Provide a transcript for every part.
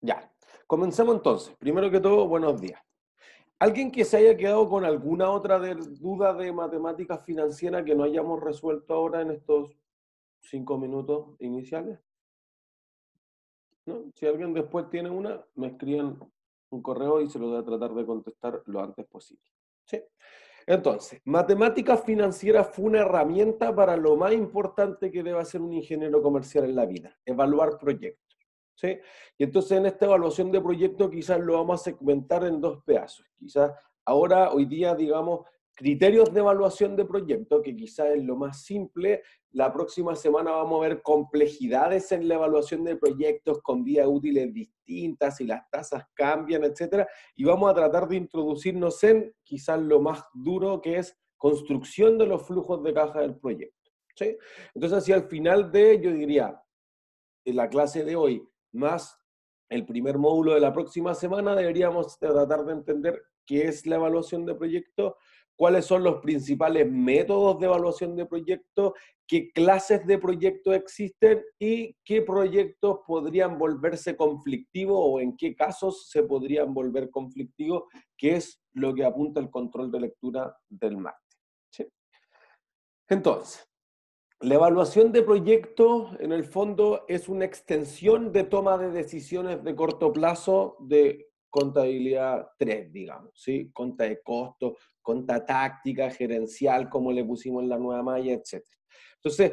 Ya, comencemos entonces. Primero que todo, buenos días. ¿Alguien que se haya quedado con alguna otra duda de matemáticas financieras que no hayamos resuelto ahora en estos cinco minutos iniciales? ¿No? Si alguien después tiene una, me escriben un correo y se lo voy a tratar de contestar lo antes posible. ¿Sí? Entonces, matemáticas financieras fue una herramienta para lo más importante que debe hacer un ingeniero comercial en la vida, evaluar proyectos. ¿Sí? Y entonces en esta evaluación de proyecto quizás lo vamos a segmentar en dos pedazos. Quizás ahora, hoy día, digamos, criterios de evaluación de proyecto, que quizás es lo más simple. La próxima semana vamos a ver complejidades en la evaluación de proyectos con vías útiles distintas y las tasas cambian, etcétera. Y vamos a tratar de introducirnos en quizás lo más duro que es construcción de los flujos de caja del proyecto. ¿sí? Entonces, hacia el final de, yo diría, en la clase de hoy, más el primer módulo de la próxima semana, deberíamos tratar de entender qué es la evaluación de proyecto, cuáles son los principales métodos de evaluación de proyecto, qué clases de proyectos existen y qué proyectos podrían volverse conflictivos o en qué casos se podrían volver conflictivos, que es lo que apunta el control de lectura del martes. Entonces, la evaluación de proyecto, en el fondo, es una extensión de toma de decisiones de corto plazo de contabilidad 3, digamos, ¿sí? Conta de costo, conta táctica, gerencial, como le pusimos en la nueva malla, etc. Entonces,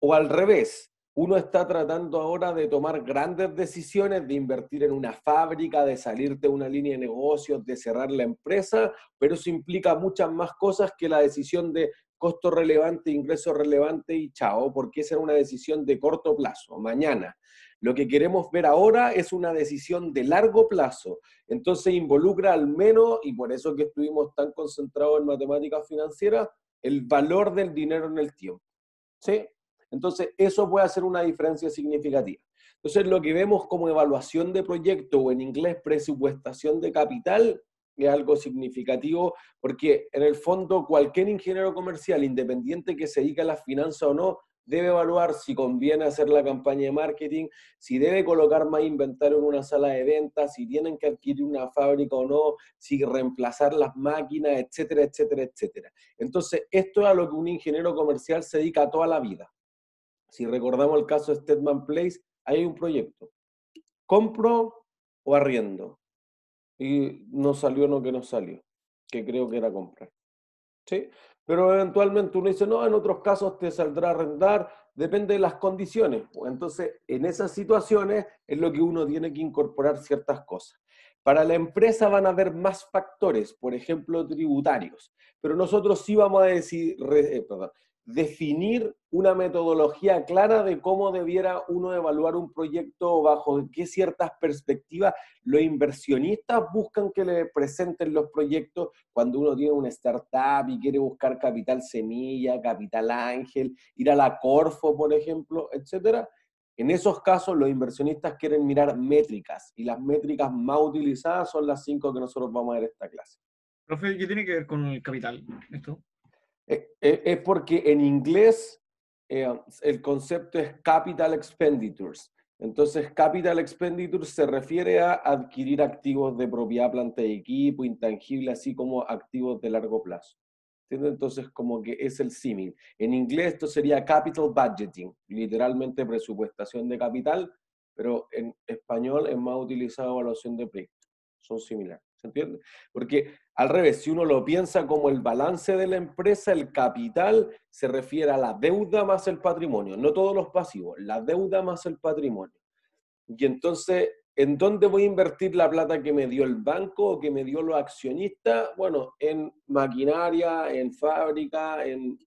o al revés, uno está tratando ahora de tomar grandes decisiones, de invertir en una fábrica, de salir de una línea de negocios, de cerrar la empresa, pero eso implica muchas más cosas que la decisión de costo relevante, ingreso relevante y chao, porque esa es una decisión de corto plazo, mañana. Lo que queremos ver ahora es una decisión de largo plazo. Entonces involucra al menos, y por eso que estuvimos tan concentrados en matemáticas financieras, el valor del dinero en el tiempo. ¿Sí? Entonces eso puede hacer una diferencia significativa. Entonces lo que vemos como evaluación de proyecto o en inglés presupuestación de capital es algo significativo, porque en el fondo cualquier ingeniero comercial, independiente que se dedique a las finanzas o no, debe evaluar si conviene hacer la campaña de marketing, si debe colocar más inventario en una sala de ventas, si tienen que adquirir una fábrica o no, si reemplazar las máquinas, etcétera, etcétera, etcétera. Entonces, esto es a lo que un ingeniero comercial se dedica toda la vida. Si recordamos el caso de Stedman Place, hay un proyecto. ¿Compro o arriendo? Y no salió lo que no salió, que creo que era comprar. ¿Sí? Pero eventualmente uno dice, no, en otros casos te saldrá a arrendar, depende de las condiciones. Entonces, en esas situaciones es lo que uno tiene que incorporar ciertas cosas. Para la empresa van a haber más factores, por ejemplo, tributarios, pero nosotros sí vamos a decir, eh, perdón, definir una metodología clara de cómo debiera uno evaluar un proyecto bajo qué ciertas perspectivas los inversionistas buscan que le presenten los proyectos cuando uno tiene una startup y quiere buscar capital semilla, capital ángel, ir a la Corfo, por ejemplo, etcétera. En esos casos, los inversionistas quieren mirar métricas y las métricas más utilizadas son las cinco que nosotros vamos a ver en esta clase. Profe, ¿qué tiene que ver con el capital esto? Eh, eh, es porque en inglés eh, el concepto es capital expenditures. Entonces, capital expenditures se refiere a adquirir activos de propiedad, planta y equipo, intangible, así como activos de largo plazo. Entonces, como que es el símil. En inglés esto sería capital budgeting, literalmente presupuestación de capital, pero en español es más utilizado evaluación de proyectos. Son similares. ¿Se entiende? Porque al revés, si uno lo piensa como el balance de la empresa, el capital se refiere a la deuda más el patrimonio, no todos los pasivos, la deuda más el patrimonio. Y entonces, ¿en dónde voy a invertir la plata que me dio el banco o que me dio los accionistas? Bueno, en maquinaria, en fábrica, en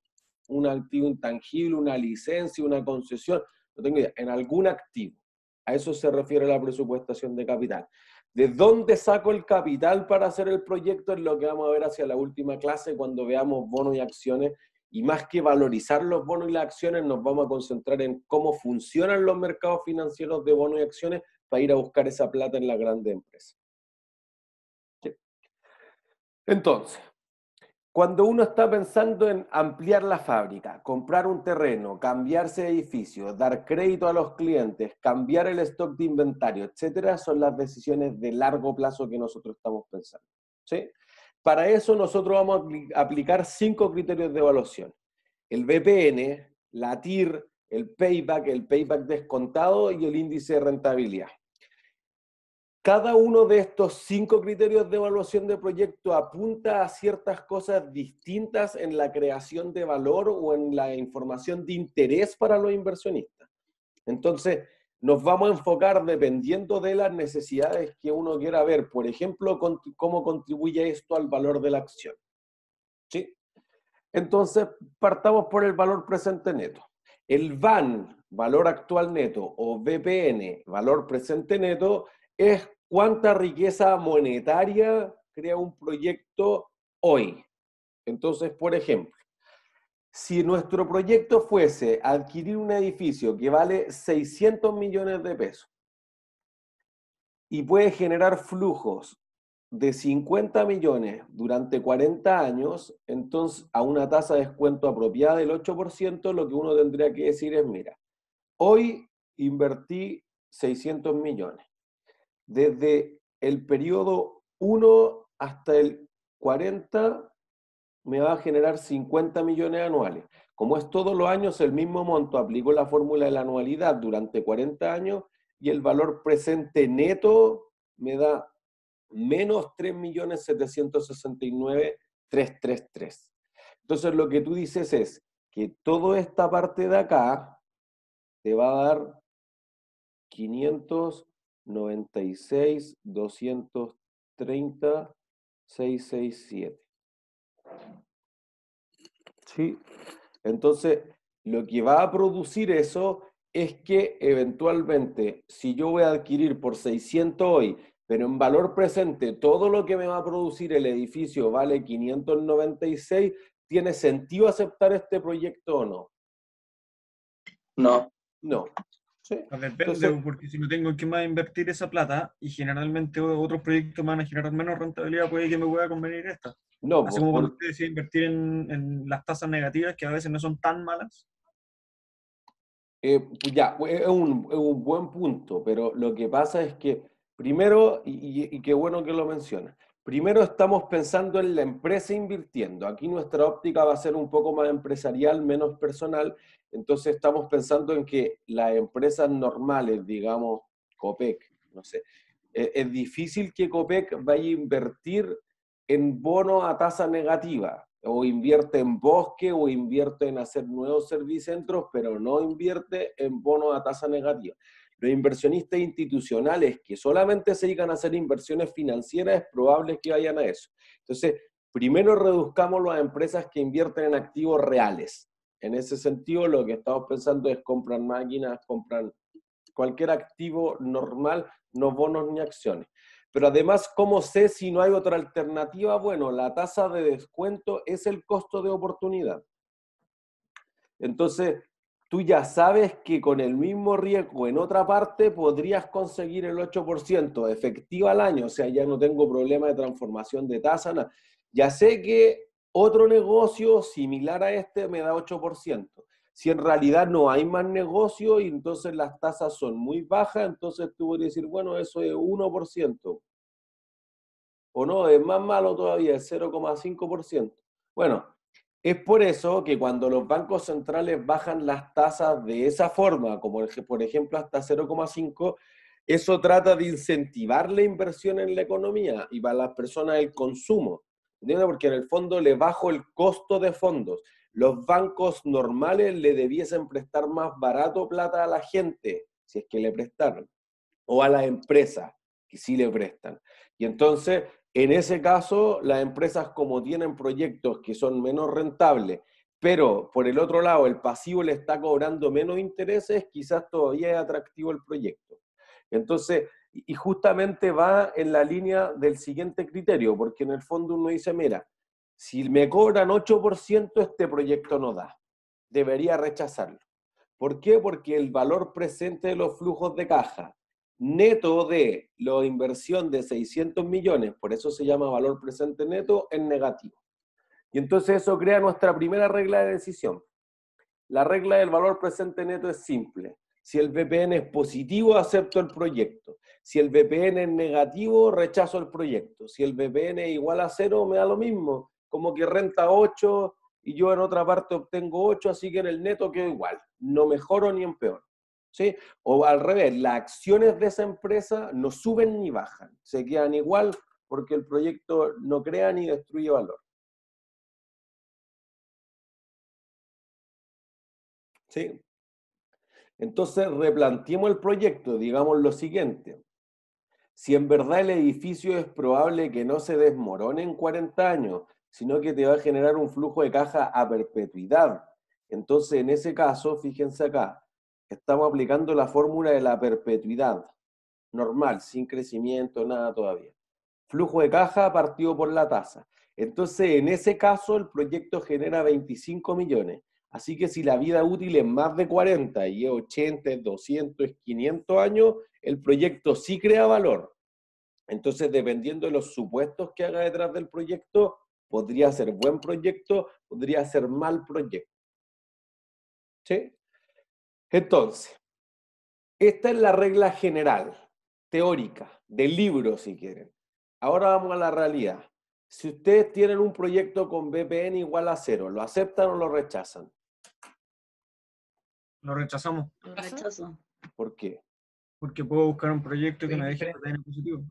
un activo intangible, una licencia, una concesión, no tengo idea, en algún activo. A eso se refiere la presupuestación de capital. ¿De dónde saco el capital para hacer el proyecto? Es lo que vamos a ver hacia la última clase cuando veamos bonos y acciones. Y más que valorizar los bonos y las acciones, nos vamos a concentrar en cómo funcionan los mercados financieros de bonos y acciones para ir a buscar esa plata en la grande empresa. Entonces, Cuando uno está pensando en ampliar la fábrica, comprar un terreno, cambiarse de edificio, dar crédito a los clientes, cambiar el stock de inventario, etcétera, son las decisiones de largo plazo que nosotros estamos pensando. ¿sí? Para eso nosotros vamos a aplicar cinco criterios de evaluación. El VPN, la TIR, el payback, el payback descontado y el índice de rentabilidad. Cada uno de estos cinco criterios de evaluación de proyecto apunta a ciertas cosas distintas en la creación de valor o en la información de interés para los inversionistas. Entonces, nos vamos a enfocar dependiendo de las necesidades que uno quiera ver. Por ejemplo, cómo contribuye esto al valor de la acción. ¿Sí? Entonces, partamos por el valor presente neto. El VAN, valor actual neto, o VPN, valor presente neto, es cuánta riqueza monetaria crea un proyecto hoy. Entonces, por ejemplo, si nuestro proyecto fuese adquirir un edificio que vale 600 millones de pesos y puede generar flujos de 50 millones durante 40 años, entonces a una tasa de descuento apropiada del 8%, lo que uno tendría que decir es, mira, hoy invertí 600 millones desde el periodo 1 hasta el 40 me va a generar 50 millones anuales. Como es todos los años el mismo monto, aplico la fórmula de la anualidad durante 40 años y el valor presente neto me da menos 3.769.333. Entonces lo que tú dices es que toda esta parte de acá te va a dar 500 96 230 667. ¿Sí? Entonces, lo que va a producir eso es que eventualmente, si yo voy a adquirir por 600 hoy, pero en valor presente todo lo que me va a producir el edificio vale 596, ¿tiene sentido aceptar este proyecto o no? No. No. Depende, porque si no tengo que más invertir esa plata y generalmente otros proyectos van a generar menos rentabilidad, puede que me pueda convenir esta. No, Así como cuando usted decide invertir en, las tasas negativas, que a veces no son tan malas. Eh, pues ya, es un, es un, buen punto, pero lo que pasa es que, primero, y, y qué bueno que lo menciona, primero estamos pensando en la empresa invirtiendo. Aquí nuestra óptica va a ser un poco más empresarial, menos personal, entonces estamos pensando en que las empresas normales, digamos, COPEC, no sé, e-, es, difícil que COPEC vaya a invertir en bonos a tasa negativa, o invierte en bosque, o invierte en hacer nuevos servicentros, pero no invierte en bonos a tasa negativa. Los inversionistas institucionales que solamente se dedican a hacer inversiones financieras es probable que vayan a eso. Entonces, primero reduzcamos las empresas que invierten en activos reales. En ese sentido, lo que estamos pensando es comprar máquinas, comprar cualquier activo normal, no bonos ni acciones. Pero además, ¿cómo sé si no hay otra alternativa? Bueno, la tasa de descuento es el costo de oportunidad. Entonces, tú ya sabes que con el mismo riesgo en otra parte podrías conseguir el 8% efectiva al año, o sea, ya no tengo problema de transformación de tasa. Ya sé que otro negocio similar a este me da 8%. Si en realidad no hay más negocio y entonces las tasas son muy bajas, entonces tú podrías decir, bueno, eso es 1%. O no, es más malo todavía, es 0,5%. Bueno, es por eso que cuando los bancos centrales bajan las tasas de esa forma, como por ejemplo hasta 0,5, eso trata de incentivar la inversión en la economía y para las personas el consumo. Porque en el fondo le bajo el costo de fondos. Los bancos normales le debiesen prestar más barato plata a la gente, si es que le prestaron, o a la empresa, que sí le prestan. Y entonces, en ese caso, las empresas como tienen proyectos que son menos rentables, pero por el otro lado el pasivo le está cobrando menos intereses, quizás todavía es atractivo el proyecto. Entonces, y justamente va en la línea del siguiente criterio, porque en el fondo uno dice, mira, si me cobran 8%, este proyecto no da. Debería rechazarlo. ¿Por qué? Porque el valor presente de los flujos de caja neto de la inversión de 600 millones, por eso se llama valor presente neto, es negativo. Y entonces eso crea nuestra primera regla de decisión. La regla del valor presente neto es simple. Si el VPN es positivo, acepto el proyecto. Si el VPN es negativo, rechazo el proyecto. Si el VPN es igual a cero, me da lo mismo. Como que renta 8 y yo en otra parte obtengo 8, así que en el neto quedo igual. No mejoro ni empeoro. ¿Sí? O al revés, las acciones de esa empresa no suben ni bajan. Se quedan igual porque el proyecto no crea ni destruye valor. ¿Sí? Entonces, replanteemos el proyecto, digamos lo siguiente. Si en verdad el edificio es probable que no se desmorone en 40 años, sino que te va a generar un flujo de caja a perpetuidad, entonces en ese caso, fíjense acá, estamos aplicando la fórmula de la perpetuidad, normal, sin crecimiento, nada todavía. Flujo de caja partido por la tasa. Entonces, en ese caso, el proyecto genera 25 millones. Así que si la vida útil es más de 40 y es 80, 200, 500 años, el proyecto sí crea valor. Entonces, dependiendo de los supuestos que haga detrás del proyecto, podría ser buen proyecto, podría ser mal proyecto. ¿Sí? Entonces, esta es la regla general, teórica, del libro, si quieren. Ahora vamos a la realidad. Si ustedes tienen un proyecto con VPN igual a cero, ¿lo aceptan o lo rechazan? Lo rechazamos. Lo rechazo. ¿Por qué? Porque puedo buscar un proyecto que me deje positivo.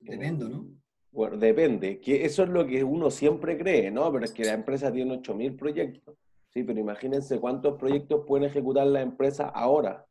Depende, ¿no? Bueno, depende. Que eso es lo que uno siempre cree, ¿no? Pero es que la empresa tiene 8.000 proyectos. Sí, pero imagínense cuántos proyectos pueden ejecutar la empresa ahora.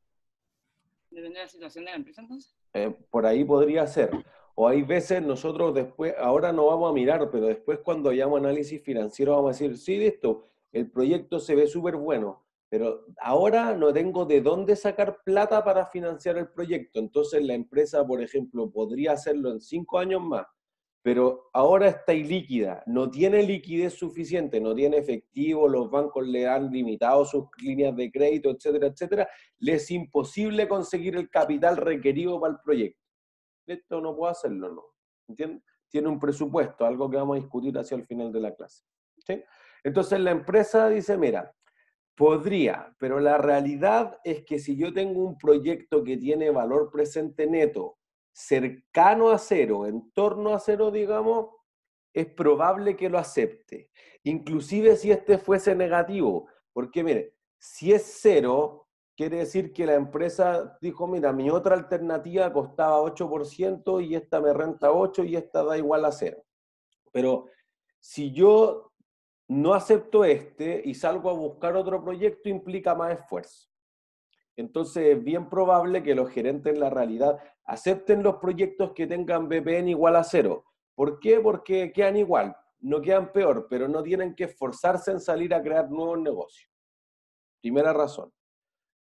Depende de la situación de la empresa, entonces. Eh, por ahí podría ser. O hay veces nosotros después, ahora no vamos a mirar, pero después cuando hayamos análisis financiero vamos a decir, sí, listo, el proyecto se ve súper bueno, pero ahora no tengo de dónde sacar plata para financiar el proyecto. Entonces la empresa, por ejemplo, podría hacerlo en cinco años más, pero ahora está ilíquida, no tiene liquidez suficiente, no tiene efectivo, los bancos le han limitado sus líneas de crédito, etcétera, etcétera. Le es imposible conseguir el capital requerido para el proyecto. Esto no puedo hacerlo, ¿no? ¿Entiendes? Tiene un presupuesto, algo que vamos a discutir hacia el final de la clase. ¿sí? Entonces la empresa dice, mira, Podría, pero la realidad es que si yo tengo un proyecto que tiene valor presente neto cercano a cero, en torno a cero, digamos, es probable que lo acepte. Inclusive si este fuese negativo, porque mire, si es cero, quiere decir que la empresa dijo, mira, mi otra alternativa costaba 8% y esta me renta 8 y esta da igual a cero. Pero si yo no acepto este y salgo a buscar otro proyecto implica más esfuerzo. Entonces es bien probable que los gerentes en la realidad acepten los proyectos que tengan VPN igual a cero. ¿Por qué? Porque quedan igual, no quedan peor, pero no tienen que esforzarse en salir a crear nuevos negocios. Primera razón.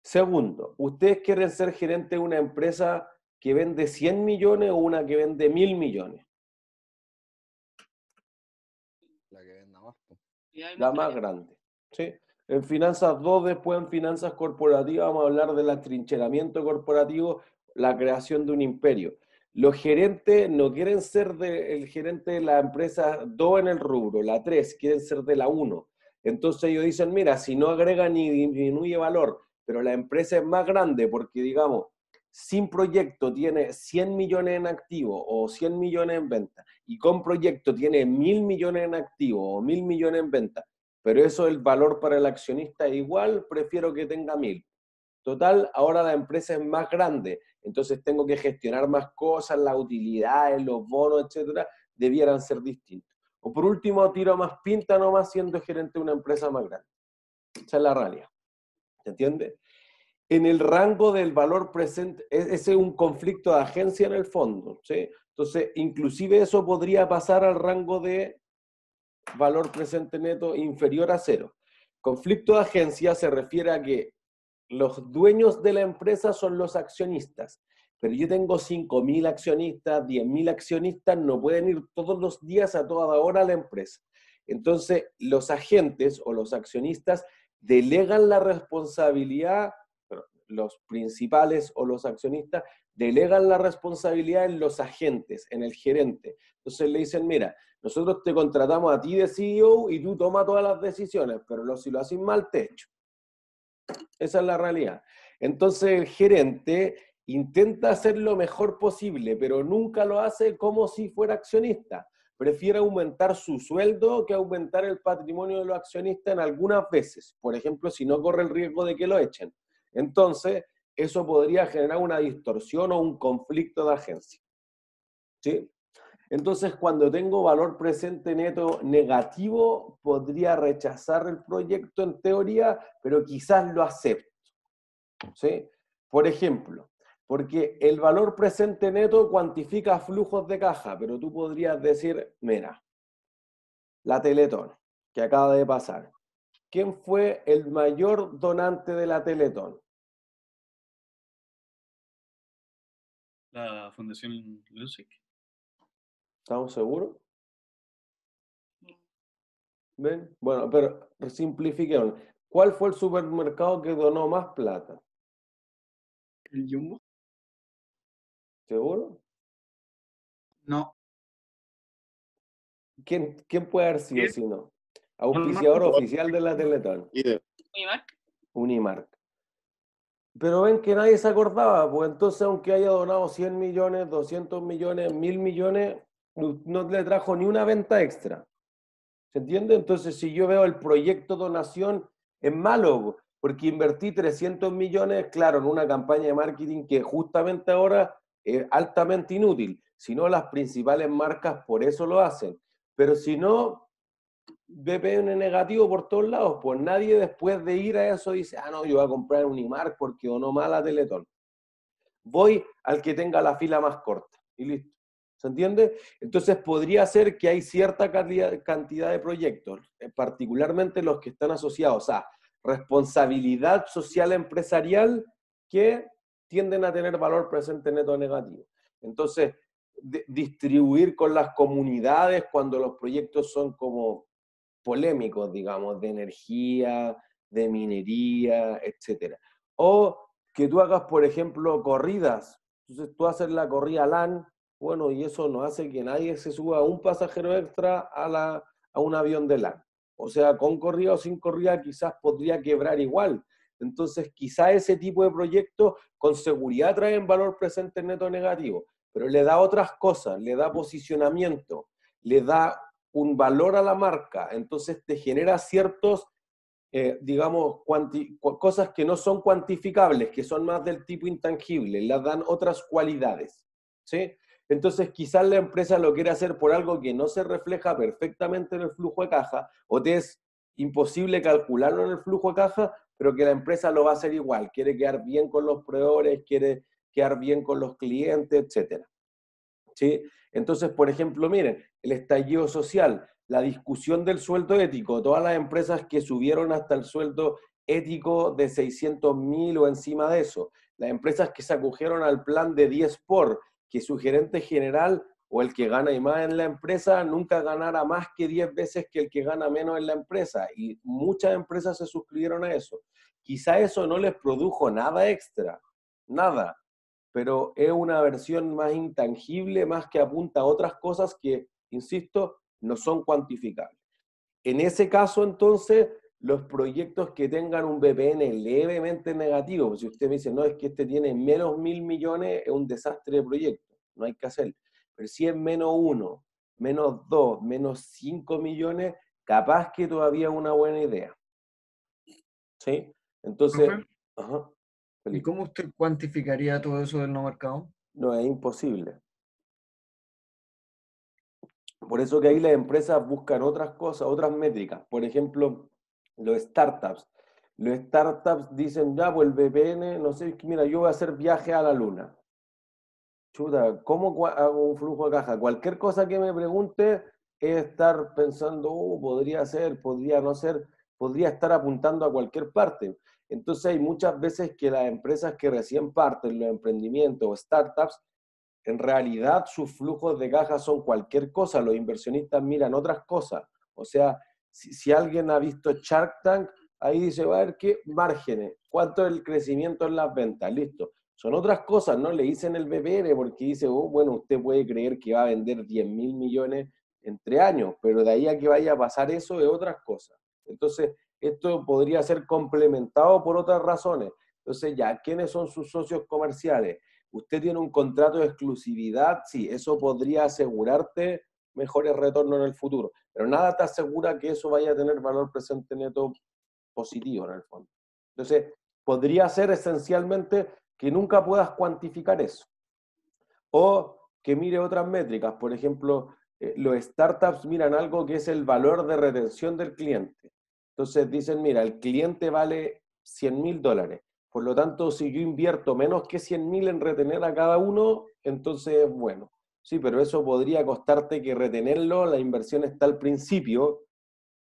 Segundo, ¿ustedes quieren ser gerente de una empresa que vende 100 millones o una que vende 1000 millones? La más grande. ¿sí? En Finanzas 2, después en Finanzas Corporativas, vamos a hablar del atrincheramiento corporativo, la creación de un imperio. Los gerentes no quieren ser de, el gerente de la empresa 2 en el rubro, la 3, quieren ser de la 1. Entonces ellos dicen, mira, si no agrega ni disminuye valor, pero la empresa es más grande porque, digamos, sin proyecto tiene 100 millones en activo o 100 millones en venta y con proyecto tiene 1000 millones en activo o 1000 millones en venta, pero eso el valor para el accionista es igual, prefiero que tenga 1000. Total, ahora la empresa es más grande, entonces tengo que gestionar más cosas, las utilidades, los bonos, etcétera, debieran ser distintos. O por último, tiro más pinta nomás siendo gerente de una empresa más grande. Esa es la realidad. ¿Se entiende? en el rango del valor presente, e-, ese es un conflicto de agencia en el fondo, ¿sí? Entonces, inclusive eso podría pasar al rango de valor presente neto inferior a cero. Conflicto de agencia se refiere a que los dueños de la empresa son los accionistas, pero yo tengo 5.000 accionistas, 10.000 accionistas, no pueden ir todos los días a toda hora a la empresa. Entonces, los agentes o los accionistas delegan la responsabilidad los principales o los accionistas delegan la responsabilidad en los agentes, en el gerente. Entonces le dicen, mira, nosotros te contratamos a ti de CEO y tú tomas todas las decisiones, pero si lo haces mal, te echo. Esa es la realidad. Entonces el gerente intenta hacer lo mejor posible, pero nunca lo hace como si fuera accionista. Prefiere aumentar su sueldo que aumentar el patrimonio de los accionistas en algunas veces. Por ejemplo, si no corre el riesgo de que lo echen. Entonces, eso podría generar una distorsión o un conflicto de agencia. ¿Sí? Entonces, cuando tengo valor presente neto negativo, podría rechazar el proyecto en teoría, pero quizás lo acepto. ¿Sí? Por ejemplo, porque el valor presente neto cuantifica flujos de caja, pero tú podrías decir, mira, la Teletón, que acaba de pasar. ¿Quién fue el mayor donante de la Teletón? La Fundación Lusic. ¿Estamos seguros? ¿Ven? Bueno, pero simplifiquemos. ¿Cuál fue el supermercado que donó más plata? ¿El Jumbo? ¿Seguro? No. ¿Quién, quién puede haber sido si no? Auspiciador oficial de la Teletón. Unimark. Unimark. Pero ven que nadie se acordaba, pues entonces aunque haya donado 100 millones, 200 millones, 1000 millones, no le trajo ni una venta extra. ¿Se entiende? Entonces, si yo veo el proyecto donación, es malo, porque invertí 300 millones, claro, en una campaña de marketing que justamente ahora es altamente inútil. Si no, las principales marcas por eso lo hacen. Pero si no, BPN negativo por todos lados, pues nadie después de ir a eso dice, ah, no, yo voy a comprar un IMAR porque donó mal a Teletón. Voy al que tenga la fila más corta y listo. ¿Se entiende? Entonces podría ser que hay cierta cantidad de proyectos, eh, particularmente los que están asociados a responsabilidad social empresarial, que tienden a tener valor presente neto negativo. Entonces, distribuir con las comunidades cuando los proyectos son como polémicos, digamos, de energía, de minería, etc. O que tú hagas, por ejemplo, corridas. Entonces tú haces la corrida LAN bueno, y eso no hace que nadie se suba un pasajero extra a, la, a un avión de LAN. O sea, con corrida o sin corrida quizás podría quebrar igual. Entonces, quizá ese tipo de proyectos con seguridad traen valor presente neto negativo, pero le da otras cosas, le da posicionamiento, le da un valor a la marca, entonces te genera ciertos, eh, digamos, cosas que no son cuantificables, que son más del tipo intangible, le dan otras cualidades. ¿sí? Entonces, quizás la empresa lo quiere hacer por algo que no se refleja perfectamente en el flujo de caja o te es imposible calcularlo en el flujo de caja, pero que la empresa lo va a hacer igual. Quiere quedar bien con los proveedores, quiere quedar bien con los clientes, etc. Entonces, por ejemplo, miren, el estallido social, la discusión del sueldo ético, todas las empresas que subieron hasta el sueldo ético de 600 mil o encima de eso, las empresas que se acogieron al plan de 10 por, que su gerente general o el que gana más en la empresa nunca ganara más que 10 veces que el que gana menos en la empresa. Y muchas empresas se suscribieron a eso. Quizá eso no les produjo nada extra, nada, pero es una versión más intangible, más que apunta a otras cosas que, insisto, no son cuantificables. En ese caso, entonces, los proyectos que tengan un BPN levemente negativo, si usted me dice, no, es que este tiene menos mil millones, es un desastre de proyecto, no hay que hacer. Pero si es menos uno, menos dos, menos cinco millones, capaz que todavía es una buena idea. ¿Sí? Entonces... ¿Y cómo usted cuantificaría todo eso del no mercado? No, es imposible. Por eso que ahí las empresas buscan otras cosas, otras métricas. Por ejemplo, los startups. Los startups dicen, ya, pues el VPN, no sé, mira, yo voy a hacer viaje a la luna. Chuta, ¿cómo hago un flujo de caja? Cualquier cosa que me pregunte es estar pensando, oh, podría ser, podría no ser, podría estar apuntando a cualquier parte. Entonces hay muchas veces que las empresas que recién parten, los emprendimientos o startups, en realidad sus flujos de caja son cualquier cosa, los inversionistas miran otras cosas. O sea, si, alguien ha visto Shark Tank, ahí dice, va a ver qué márgenes, cuánto es el crecimiento en las ventas, listo. Son otras cosas, no le dicen el BPR porque dice, oh, bueno, usted puede creer que va a vender 10 mil millones entre años, pero de ahí a que vaya a pasar eso es otras cosas. Entonces, esto podría ser complementado por otras razones. Entonces, ya, ¿quiénes son sus socios comerciales? Usted tiene un contrato de exclusividad, sí, eso podría asegurarte mejores retornos en el futuro, pero nada te asegura que eso vaya a tener valor presente neto positivo en el fondo. Entonces, podría ser esencialmente que nunca puedas cuantificar eso. O que mire otras métricas, por ejemplo, eh, los startups miran algo que es el valor de retención del cliente. Entonces dicen, mira, el cliente vale 100 mil dólares. Por lo tanto, si yo invierto menos que 100 mil en retener a cada uno, entonces, bueno, sí, pero eso podría costarte que retenerlo, la inversión está al principio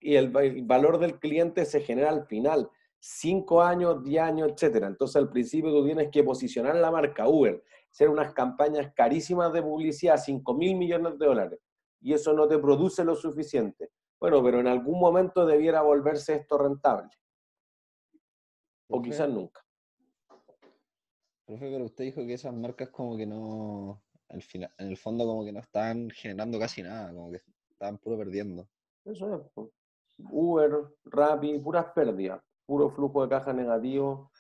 y el, valor del cliente se genera al final. 5 años, 10 años, etcétera. Entonces, al principio tú tienes que posicionar la marca Uber, hacer unas campañas carísimas de publicidad, 5 mil millones de dólares, y eso no te produce lo suficiente. Bueno, pero en algún momento debiera volverse esto rentable. O quizás nunca. Profe, pero usted dijo que esas marcas como que no, al final, en el fondo como que no están generando casi nada, como que están puro perdiendo. Eso es. Uber, Rappi, puras pérdidas, puro flujo de caja negativo.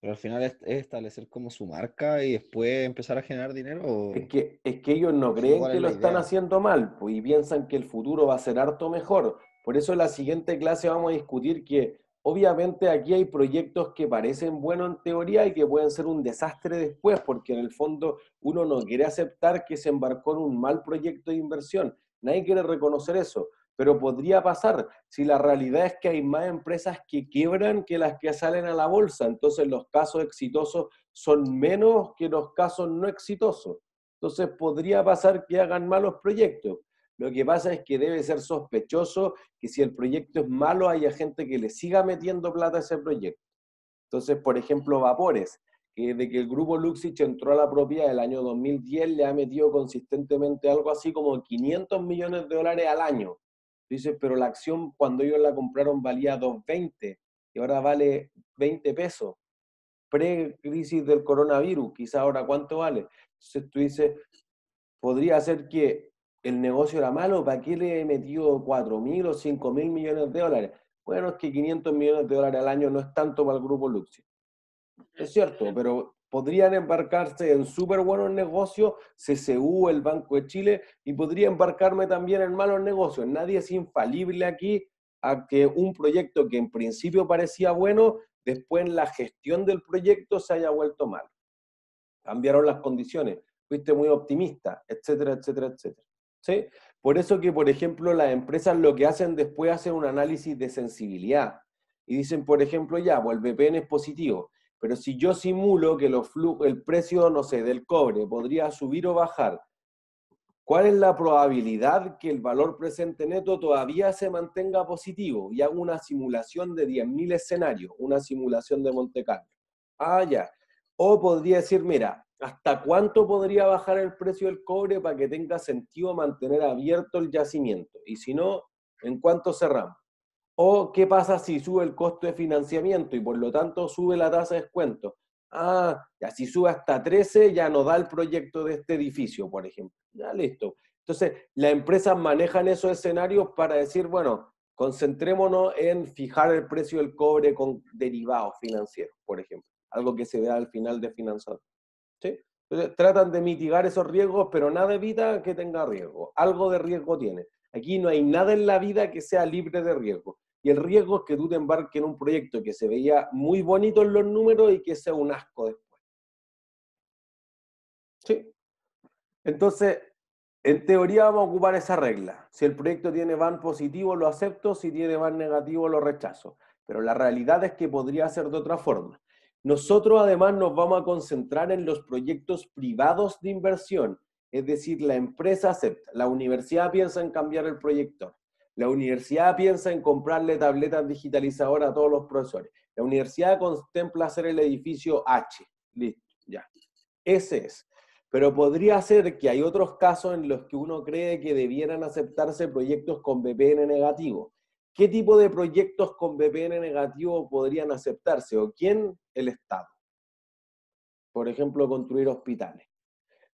Pero al final es, establecer como su marca y después empezar a generar dinero. Es, que, es que ellos no creen que lo están haciendo mal pues, y piensan que el futuro va a ser harto mejor. Por eso en la siguiente clase vamos a discutir que obviamente aquí hay proyectos que parecen buenos en teoría y que pueden ser un desastre después, porque en el fondo uno no quiere aceptar que se embarcó en un mal proyecto de inversión. Nadie quiere reconocer eso pero podría pasar si la realidad es que hay más empresas que quiebran que las que salen a la bolsa. Entonces los casos exitosos son menos que los casos no exitosos. Entonces podría pasar que hagan malos proyectos. Lo que pasa es que debe ser sospechoso que si el proyecto es malo haya gente que le siga metiendo plata a ese proyecto. Entonces, por ejemplo, Vapores, que desde que el grupo Luxich entró a la propiedad el año 2010 le ha metido consistentemente algo así como 500 millones de dólares al año Dice, pero la acción cuando ellos la compraron valía 2.20 y ahora vale 20 pesos. Pre-crisis del coronavirus, quizá ahora cuánto vale. Entonces tú dices, podría ser que el negocio era malo, ¿para qué le he metido 4.000 o 5.000 millones de dólares? Bueno, es que 500 millones de dólares al año no es tanto para el grupo Luxi. Es cierto, pero podrían embarcarse en súper buenos negocios, CCU, el Banco de Chile, y podría embarcarme también en malos negocios. Nadie es infalible aquí a que un proyecto que en principio parecía bueno, después en la gestión del proyecto se haya vuelto mal. Cambiaron las condiciones, fuiste muy optimista, etcétera, etcétera, etcétera. ¿Sí? Por eso que, por ejemplo, las empresas lo que hacen después hacen un análisis de sensibilidad. Y dicen, por ejemplo, ya, pues el VPN es positivo pero si yo simulo que el precio, no sé, del cobre podría subir o bajar, ¿cuál es la probabilidad que el valor presente neto todavía se mantenga positivo? Y hago una simulación de 10.000 escenarios, una simulación de Monte Carlo. Ah, ya. O podría decir, mira, ¿hasta cuánto podría bajar el precio del cobre para que tenga sentido mantener abierto el yacimiento? Y si no, ¿en cuánto cerramos? ¿O qué pasa si sube el costo de financiamiento y por lo tanto sube la tasa de descuento? Ah, ya si sube hasta 13 ya no da el proyecto de este edificio, por ejemplo. Ya listo. Entonces, las empresas manejan esos escenarios para decir, bueno, concentrémonos en fijar el precio del cobre con derivados financieros, por ejemplo. Algo que se vea al final de financiar. ¿Sí? Entonces, tratan de mitigar esos riesgos, pero nada evita que tenga riesgo. Algo de riesgo tiene. Aquí no hay nada en la vida que sea libre de riesgo. El riesgo es que tú te embarques en un proyecto que se veía muy bonito en los números y que sea un asco después. ¿Sí? Entonces, en teoría vamos a ocupar esa regla. Si el proyecto tiene van positivo, lo acepto, si tiene van negativo, lo rechazo. Pero la realidad es que podría ser de otra forma. Nosotros además nos vamos a concentrar en los proyectos privados de inversión, es decir, la empresa acepta, la universidad piensa en cambiar el proyector, la universidad piensa en comprarle tabletas digitalizadoras a todos los profesores. La universidad contempla hacer el edificio H. Listo, ya. Ese es. Pero podría ser que hay otros casos en los que uno cree que debieran aceptarse proyectos con VPN negativo, ¿qué tipo de proyectos con VPN negativo podrían aceptarse? ¿O quién? El Estado. Por ejemplo, construir hospitales.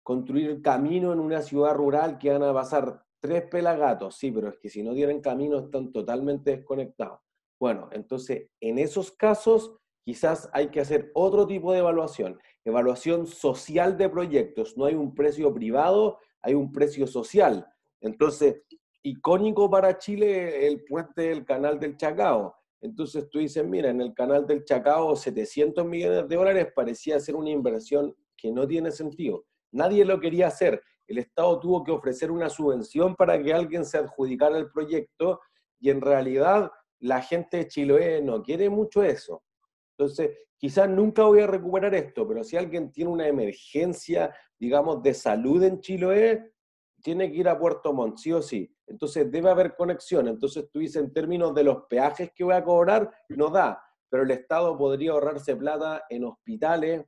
Construir camino en una ciudad rural que van a pasar tres pelagatos. Sí, pero es que si no tienen camino están totalmente desconectados. Bueno, entonces en esos casos quizás hay que hacer otro tipo de evaluación. Evaluación social de proyectos. No hay un precio privado, hay un precio social. Entonces, icónico para Chile el puente del canal del Chacao. Entonces tú dices, mira, en el canal del Chacao 700 millones de dólares parecía ser una inversión que no tiene sentido. Nadie lo quería hacer. El Estado tuvo que ofrecer una subvención para que alguien se adjudicara el proyecto y en realidad la gente de Chiloé no quiere mucho eso. Entonces, quizás nunca voy a recuperar esto, pero si alguien tiene una emergencia, digamos, de salud en Chiloé, tiene que ir a Puerto Montt, sí o sí. Entonces debe haber conexión. Entonces tú dices en términos de los peajes que voy a cobrar, no da. Pero el Estado podría ahorrarse plata en hospitales,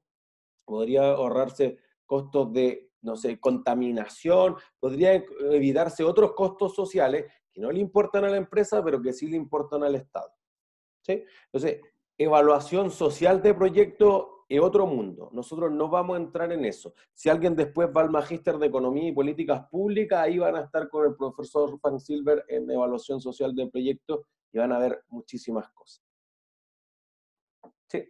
podría ahorrarse costos de, no sé, contaminación, podría evitarse otros costos sociales que no le importan a la empresa, pero que sí le importan al Estado. Entonces, evaluación social de proyecto es otro mundo. Nosotros no vamos a entrar en eso. Si alguien después va al magíster de Economía y Políticas Públicas, ahí van a estar con el profesor Frank Silver en evaluación social de proyectos y van a ver muchísimas cosas. Sí.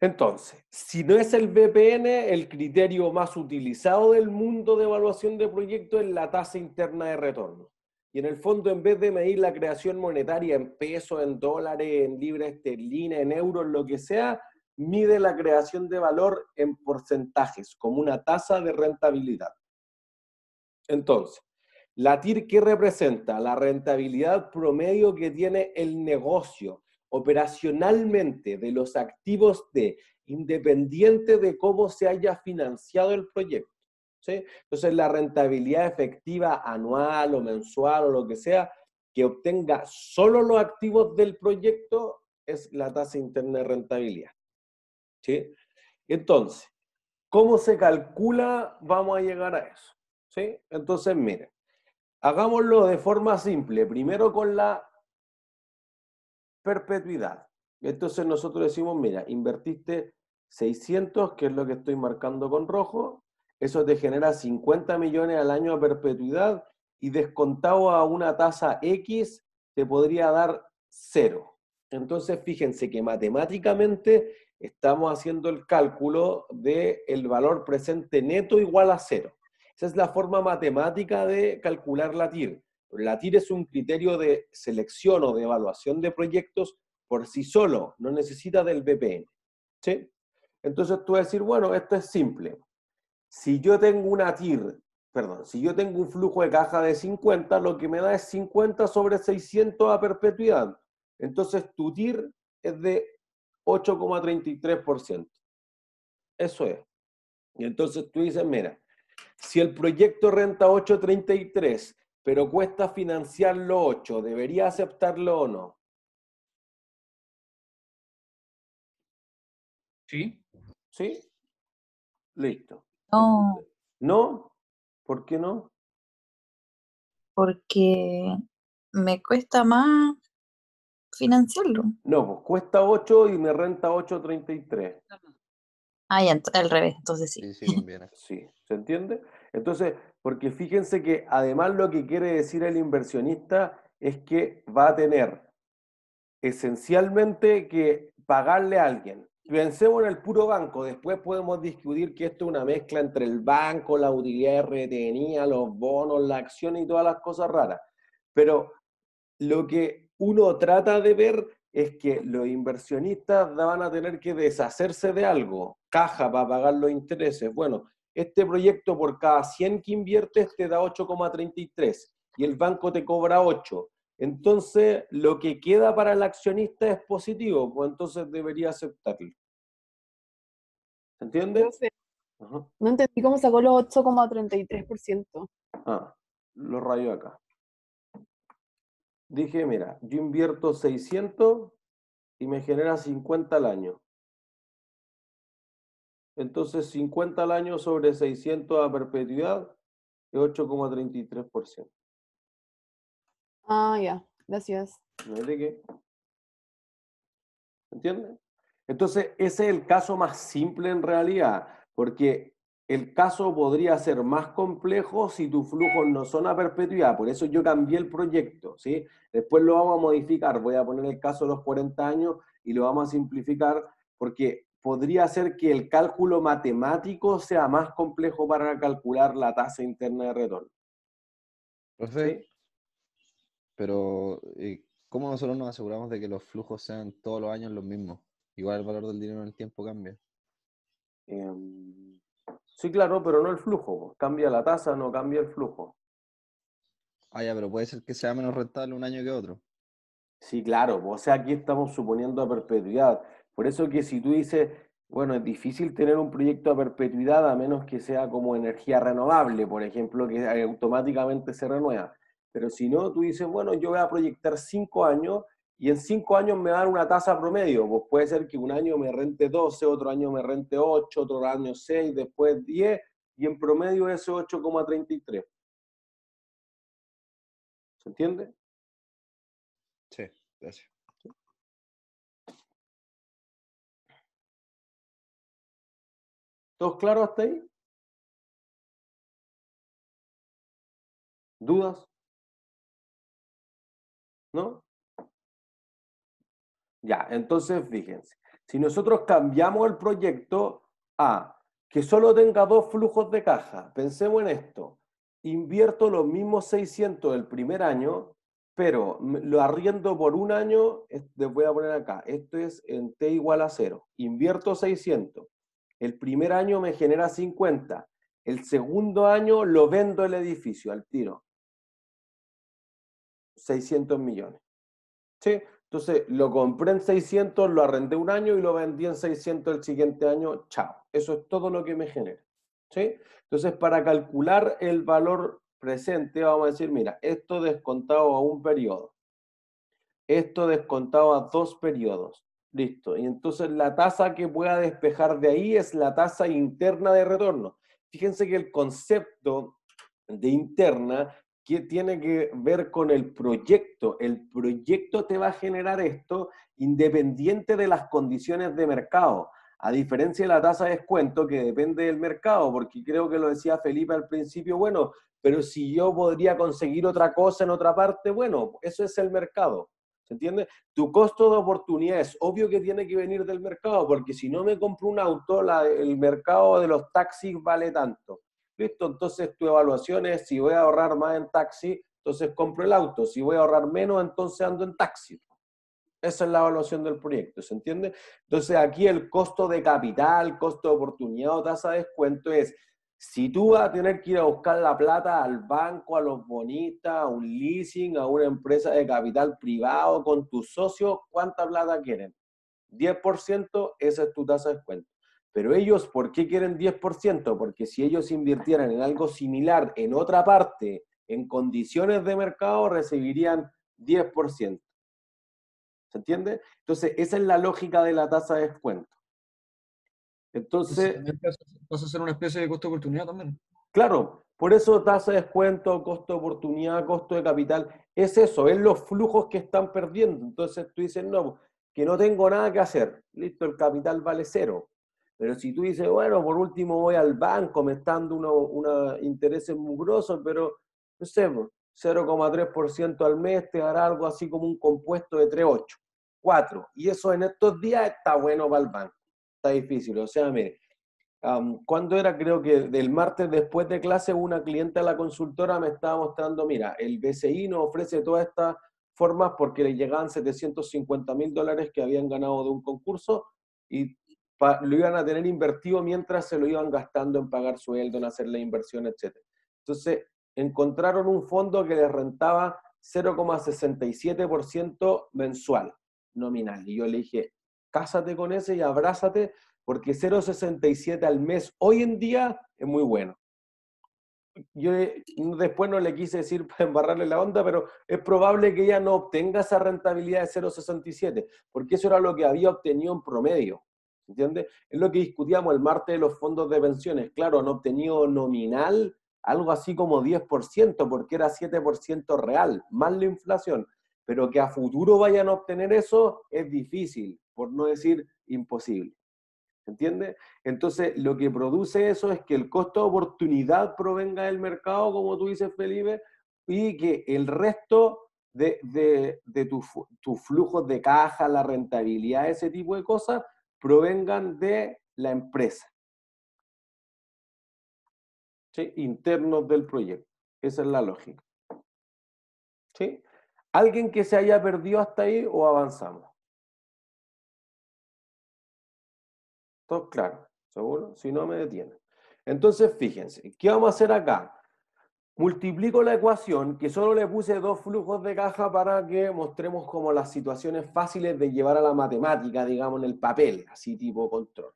Entonces, si no es el VPN, el criterio más utilizado del mundo de evaluación de proyectos es la tasa interna de retorno. Y en el fondo, en vez de medir la creación monetaria en pesos, en dólares, en libras esterlinas, en euros, lo que sea, mide la creación de valor en porcentajes, como una tasa de rentabilidad. Entonces, la TIR, ¿qué representa? La rentabilidad promedio que tiene el negocio operacionalmente de los activos de, independiente de cómo se haya financiado el proyecto. ¿sí? Entonces, la rentabilidad efectiva anual o mensual o lo que sea que obtenga solo los activos del proyecto es la tasa interna de rentabilidad. ¿sí? Entonces, ¿cómo se calcula? Vamos a llegar a eso, ¿sí? Entonces, miren, hagámoslo de forma simple, primero con la perpetuidad. Entonces nosotros decimos, mira, invertiste 600, que es lo que estoy marcando con rojo, eso te genera 50 millones al año a perpetuidad y descontado a una tasa X te podría dar cero. Entonces, fíjense que matemáticamente estamos haciendo el cálculo del el valor presente neto igual a cero. Esa es la forma matemática de calcular la TIR. La TIR es un criterio de selección o de evaluación de proyectos por sí solo, no necesita del VPN. ¿sí? Entonces tú vas a decir, bueno, esto es simple. Si yo tengo una TIR, perdón, si yo tengo un flujo de caja de 50, lo que me da es 50 sobre 600 a perpetuidad. Entonces tu TIR es de 8,33%. Eso es. Y entonces tú dices, mira, si el proyecto renta 8,33, pero cuesta financiarlo 8, ¿debería aceptarlo o no? Sí. ¿Sí? Listo. No. ¿No? ¿Por qué no? Porque me cuesta más financiarlo. No, pues cuesta 8 y me renta 8.33. Ah, ya, al revés, entonces sí. Sí, sí, conviene. Sí, ¿se entiende? Entonces, porque fíjense que además lo que quiere decir el inversionista es que va a tener esencialmente que pagarle a alguien. Pensemos en el puro banco, después podemos discutir que esto es una mezcla entre el banco, la utilidad retenida, los bonos, la acción y todas las cosas raras. Pero lo que uno trata de ver es que los inversionistas van a tener que deshacerse de algo, caja para pagar los intereses. Bueno, este proyecto por cada 100 que inviertes te da 8,33 y el banco te cobra 8. Entonces, lo que queda para el accionista es positivo, pues entonces debería aceptarlo. ¿Se entiende? No entendí cómo sacó los 8,33%. Ah, lo rayo acá dije, mira, yo invierto 600 y me genera 50 al año. Entonces, 50 al año sobre 600 a perpetuidad es 8,33%. Ah, ya. Gracias. De qué. ¿Entiendes? Entonces, ese es el caso más simple en realidad, porque el caso podría ser más complejo si tus flujos no son a perpetuidad. Por eso yo cambié el proyecto, ¿sí? Después lo vamos a modificar. Voy a poner el caso de los 40 años y lo vamos a simplificar porque podría ser que el cálculo matemático sea más complejo para calcular la tasa interna de retorno. Profe, pero eh, ¿cómo nosotros nos aseguramos de que los flujos sean todos los años los mismos? Igual el valor del dinero en el tiempo cambia. Em, sí, claro, pero no el flujo. Cambia la tasa, no cambia el flujo. Ah, ya, pero puede ser que sea menos rentable un año que otro. Sí, claro. O sea, aquí estamos suponiendo a perpetuidad. Por eso que si tú dices, bueno, es difícil tener un proyecto a perpetuidad a menos que sea como energía renovable, por ejemplo, que automáticamente se renueva. Pero si no, tú dices, bueno, yo voy a proyectar cinco años y en cinco años me dan una tasa promedio. Pues puede ser que un año me rente 12, otro año me rente 8, otro año 6, después 10, y en promedio es 8,33. ¿Se entiende? Sí, gracias. ¿Todos claros hasta ahí? ¿Dudas? ¿No? Ya, entonces fíjense, si nosotros cambiamos el proyecto a que solo tenga dos flujos de caja, pensemos en esto, invierto los mismos 600 el primer año, pero lo arriendo por un año, les voy a poner acá, esto es en T igual a cero, invierto 600, el primer año me genera 50, el segundo año lo vendo el edificio al tiro, 600 millones. ¿Sí? Entonces, lo compré en 600, lo arrendé un año y lo vendí en 600 el siguiente año, chao. Eso es todo lo que me genera. ¿sí? Entonces, para calcular el valor presente, vamos a decir, mira, esto descontado a un periodo, esto descontado a dos periodos, listo. Y entonces la tasa que pueda despejar de ahí es la tasa interna de retorno. Fíjense que el concepto de interna que tiene que ver con el proyecto. El proyecto te va a generar esto independiente de las condiciones de mercado, a diferencia de la tasa de descuento que depende del mercado, porque creo que lo decía Felipe al principio, bueno, pero si yo podría conseguir otra cosa en otra parte, bueno, eso es el mercado. ¿Se entiende? Tu costo de oportunidad es obvio que tiene que venir del mercado, porque si no me compro un auto, el mercado de los taxis vale tanto. Listo, entonces tu evaluación es si voy a ahorrar más en taxi, entonces compro el auto. Si voy a ahorrar menos, entonces ando en taxi. Esa es la evaluación del proyecto, ¿se entiende? Entonces aquí el costo de capital, costo de oportunidad o tasa de descuento es, si tú vas a tener que ir a buscar la plata al banco, a los bonistas, a un leasing, a una empresa de capital privado con tus socios, ¿cuánta plata quieren? 10%, esa es tu tasa de descuento. Pero ellos, ¿por qué quieren 10%? Porque si ellos invirtieran en algo similar en otra parte, en condiciones de mercado, recibirían 10%. ¿Se entiende? Entonces, esa es la lógica de la tasa de descuento. Entonces... Pasa a ser una especie de costo de oportunidad también. Claro, por eso tasa de descuento, costo de oportunidad, costo de capital, es eso, es los flujos que están perdiendo. Entonces tú dices, no, que no tengo nada que hacer. Listo, el capital vale cero. Pero si tú dices, bueno, por último voy al banco, me están dando unos intereses mugrosos, pero no sé, 0,3% al mes te dará algo así como un compuesto de 3,8, 4. Y eso en estos días está bueno para el banco. Está difícil. O sea, mire, cuando era, creo que del martes después de clase, una cliente a la consultora me estaba mostrando, mira, el BCI nos ofrece todas estas formas porque le llegaban 750 mil dólares que habían ganado de un concurso y lo iban a tener invertido mientras se lo iban gastando en pagar sueldo, en hacer la inversión, etc. Entonces, encontraron un fondo que les rentaba 0,67% mensual nominal. Y yo le dije, cásate con ese y abrázate, porque 0,67 al mes hoy en día es muy bueno. Yo después no le quise decir para embarrarle la onda, pero es probable que ella no obtenga esa rentabilidad de 0,67, porque eso era lo que había obtenido en promedio. ¿entiendes? Es lo que discutíamos el martes de los fondos de pensiones. Claro, han obtenido nominal algo así como 10%, porque era 7% real, más la inflación. pero que a futuro vayan a obtener eso es difícil, por no decir imposible. ¿Entiendes? Entonces, lo que produce eso es que el costo de oportunidad provenga del mercado, como tú dices, Felipe, y que el resto de, de, tus tu flujos de caja, la rentabilidad, ese tipo de cosas, provengan de la empresa. ¿Sí? Internos del proyecto. Esa es la lógica. ¿Sí? ¿Alguien que se haya perdido hasta ahí o avanzamos? ¿Todo claro? ¿Seguro? Si no, me detiene. Entonces, fíjense, ¿qué vamos a hacer acá? Multiplico la ecuación, que solo le puse dos flujos de caja para que mostremos como las situaciones fáciles de llevar a la matemática, digamos, en el papel, así tipo control.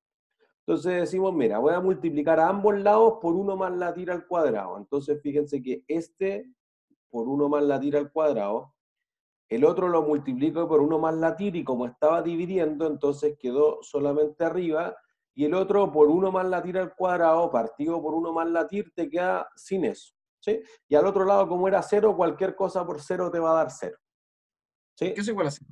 Entonces decimos, mira, voy a multiplicar a ambos lados por 1 más la tira al cuadrado. Entonces fíjense que este por 1 más la tira al cuadrado, el otro lo multiplico por 1 más la tira y como estaba dividiendo, entonces quedó solamente arriba y el otro por 1 más la tira al cuadrado, partido por 1 más la tira, te queda sin eso. ¿sí? Y al otro lado, como era 0, cualquier cosa por 0 te va a dar 0. ¿sí? ¿Qué es igual a 0?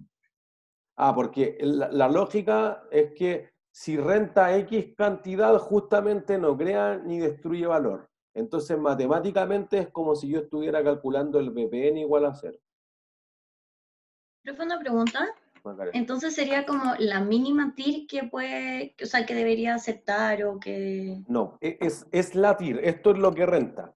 Ah, porque la, la, lógica es que si renta X cantidad, justamente no crea ni destruye valor. Entonces, matemáticamente es como si yo estuviera calculando el BPN igual a 0. fue una pregunta. Entonces sería como la mínima TIR que puede, o sea, que debería aceptar o que... No, e, es, es la TIR, esto es lo que renta.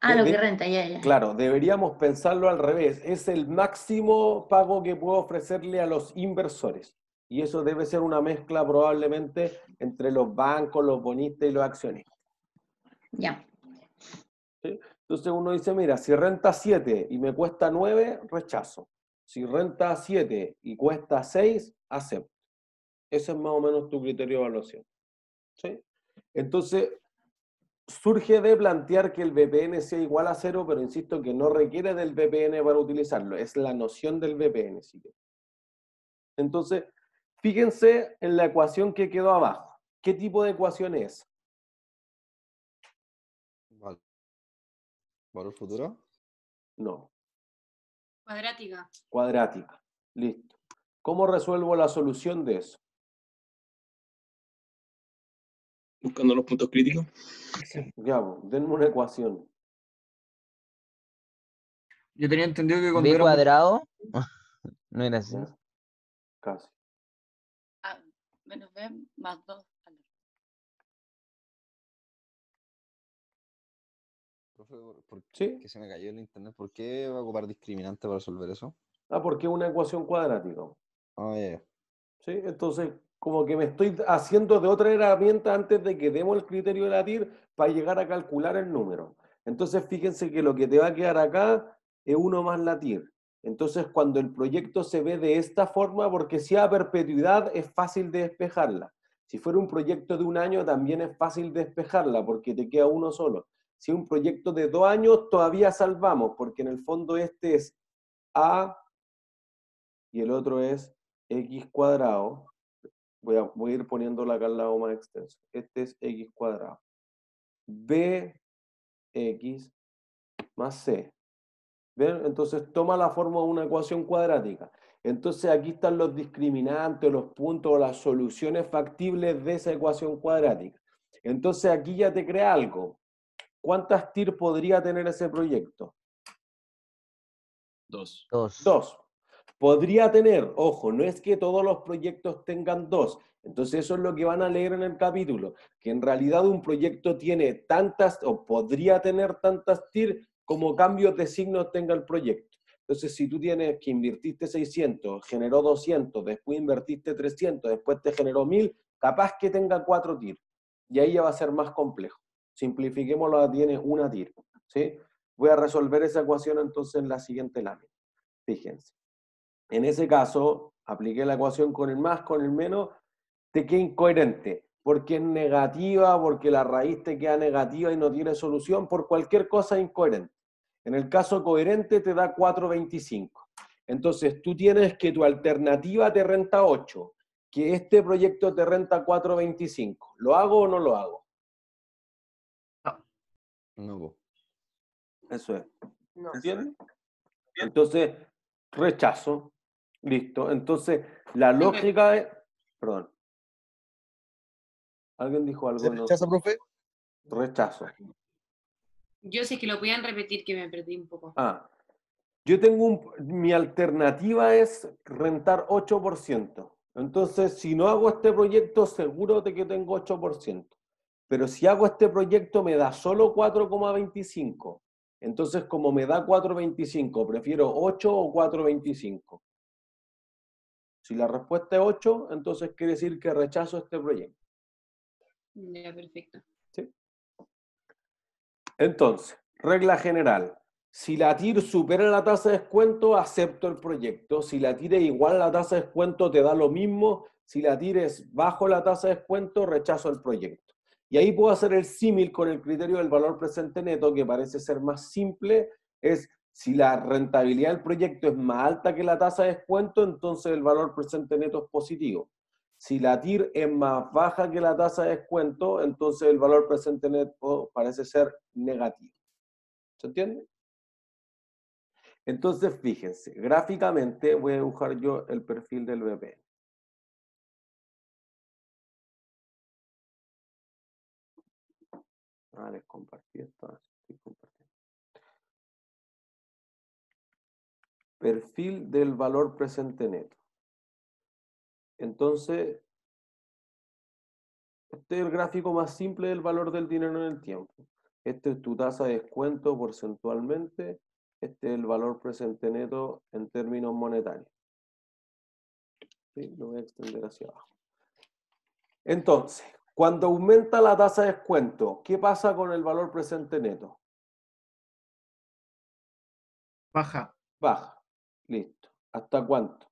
Ah, lo que renta, ya, ya. Claro, deberíamos pensarlo al revés. Es el máximo pago que puedo ofrecerle a los inversores. Y eso debe ser una mezcla probablemente entre los bancos, los bonistas y los accionistas. Ya. Entonces uno dice, mira, si renta 7 y me cuesta 9, rechazo. Si renta 7 y cuesta 6, acepto. Ese es más o menos tu criterio de evaluación. ¿Sí? Entonces, surge de plantear que el VPN sea igual a cero, pero insisto que no requiere del VPN para utilizarlo, es la noción del VPN. ¿sí? Entonces, fíjense en la ecuación que quedó abajo. ¿Qué tipo de ecuación es? ¿Valor futuro? No. Cuadrática. Cuadrática. Listo. ¿Cómo resuelvo la solución de eso? Buscando los puntos críticos. Ya, denme una ecuación. Yo tenía entendido que cuando B era- cuadrado. No era así. Casi. Menos B más 2. Profe, ¿por- por ¿Sí? qué se me cayó el internet? ¿Por qué va a ocupar discriminante para resolver eso? Ah, porque es una ecuación cuadrática. Ah, ya, ya. ¿Sí? Entonces, como que me estoy haciendo de otra herramienta antes de que demos el criterio de la TIR para llegar a calcular el número. Entonces, fíjense que lo que te va a quedar acá es uno más la TIR. Entonces, cuando el proyecto se ve de esta forma, porque si a perpetuidad es fácil de despejarla. Si fuera un proyecto de un año, también es fácil despejarla, porque te queda uno solo. Si un proyecto de dos años, todavía salvamos, porque en el fondo este es A y el otro es X cuadrado. Voy a, ir poniéndolo acá al lado más extenso. Este es X cuadrado. B X más C. ¿Ven? Entonces toma la forma de una ecuación cuadrática. Entonces aquí están los discriminantes, los puntos, las soluciones factibles de esa ecuación cuadrática. Entonces aquí ya te crea algo. ¿Cuántas TIR podría tener ese proyecto? Dos. Dos. Dos. Podría tener, ojo, no es que todos los proyectos tengan dos. Entonces eso es lo que van a leer en el capítulo, que en realidad un proyecto tiene tantas o podría tener tantas TIR como cambios de signos tenga el proyecto. Entonces si tú tienes que invertiste 600, generó 200, después invertiste 300, después te generó 1000, capaz que tenga cuatro TIR. Y ahí ya va a ser más complejo. Simplifiquémoslo, tiene una TIR. ¿sí? Voy a resolver esa ecuación entonces en la siguiente lámina. Fíjense. En ese caso, apliqué la ecuación con el más, con el menos, te queda incoherente, porque es negativa, porque la raíz te queda negativa y no tiene solución, por cualquier cosa incoherente. En el caso coherente te da 4.25. Entonces tú tienes que tu alternativa te renta 8, que este proyecto te renta 4.25. ¿Lo hago o no lo hago? No, po. Eso es. No. ¿Entiendes? Entonces, Rechazo. Listo. Entonces, la lógica es. Perdón. ¿Alguien dijo algo? rechazo, profe? Rechazo. Yo sé que lo podían repetir, que me perdí un poco. Ah. Yo tengo un. Mi alternativa es rentar 8%. Entonces, si no hago este proyecto, seguro de que tengo 8%. Pero si hago este proyecto, me da solo 4,25. Entonces, como me da 4,25, prefiero 8 o 4,25. Si la respuesta es 8, entonces quiere decir que rechazo este proyecto. Ya, perfecto. ¿Sí? Entonces, regla general. Si la TIR supera la tasa de descuento, acepto el proyecto. Si la TIR es igual a la tasa de descuento, te da lo mismo. Si la TIR es bajo la tasa de descuento, rechazo el proyecto. Y ahí puedo hacer el símil con el criterio del valor presente neto, que parece ser más simple, es si la rentabilidad del proyecto es más alta que la tasa de descuento, entonces el valor presente neto es positivo. Si la TIR es más baja que la tasa de descuento, entonces el valor presente neto parece ser negativo. ¿Se entiende? Entonces, fíjense, gráficamente voy a dibujar yo el perfil del BP. Ah, les compartí esto. Perfil del valor presente neto. Entonces, este es el gráfico más simple del valor del dinero en el tiempo. Este es tu tasa de descuento porcentualmente. Este es el valor presente neto en términos monetarios. Lo voy a extender hacia abajo. Entonces, cuando aumenta la tasa de descuento, ¿qué pasa con el valor presente neto? Baja. Baja. Listo. ¿Hasta cuánto?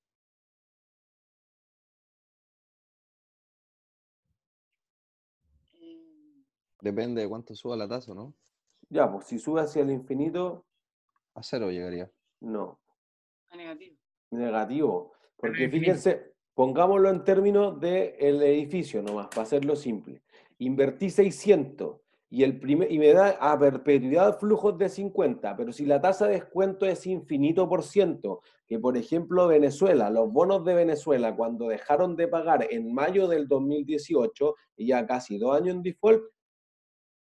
Depende de cuánto suba la tasa, ¿no? Ya, pues si sube hacia el infinito. A cero llegaría. No. A negativo. Negativo. Porque fíjense, Pongámoslo en términos del edificio nomás, para hacerlo simple. Invertí 600 y, el primer, y me da a perpetuidad flujos de 50, pero si la tasa de descuento es infinito por ciento, que por ejemplo Venezuela, los bonos de Venezuela, cuando dejaron de pagar en mayo del 2018, y ya casi dos años en default,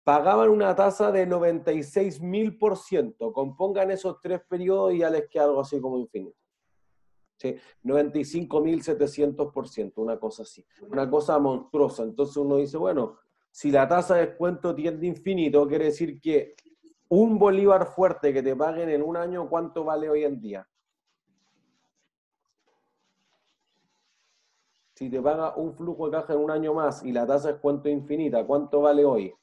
pagaban una tasa de 96 mil por ciento. Compongan esos tres periodos y ya les queda algo así como infinito. ¿Sí? 95.700%, una cosa así, una cosa monstruosa. Entonces uno dice, bueno, si la tasa de descuento tiende infinito, quiere decir que un bolívar fuerte que te paguen en un año, ¿cuánto vale hoy en día? Si te paga un flujo de caja en un año más y la tasa de descuento es infinita, ¿cuánto vale hoy?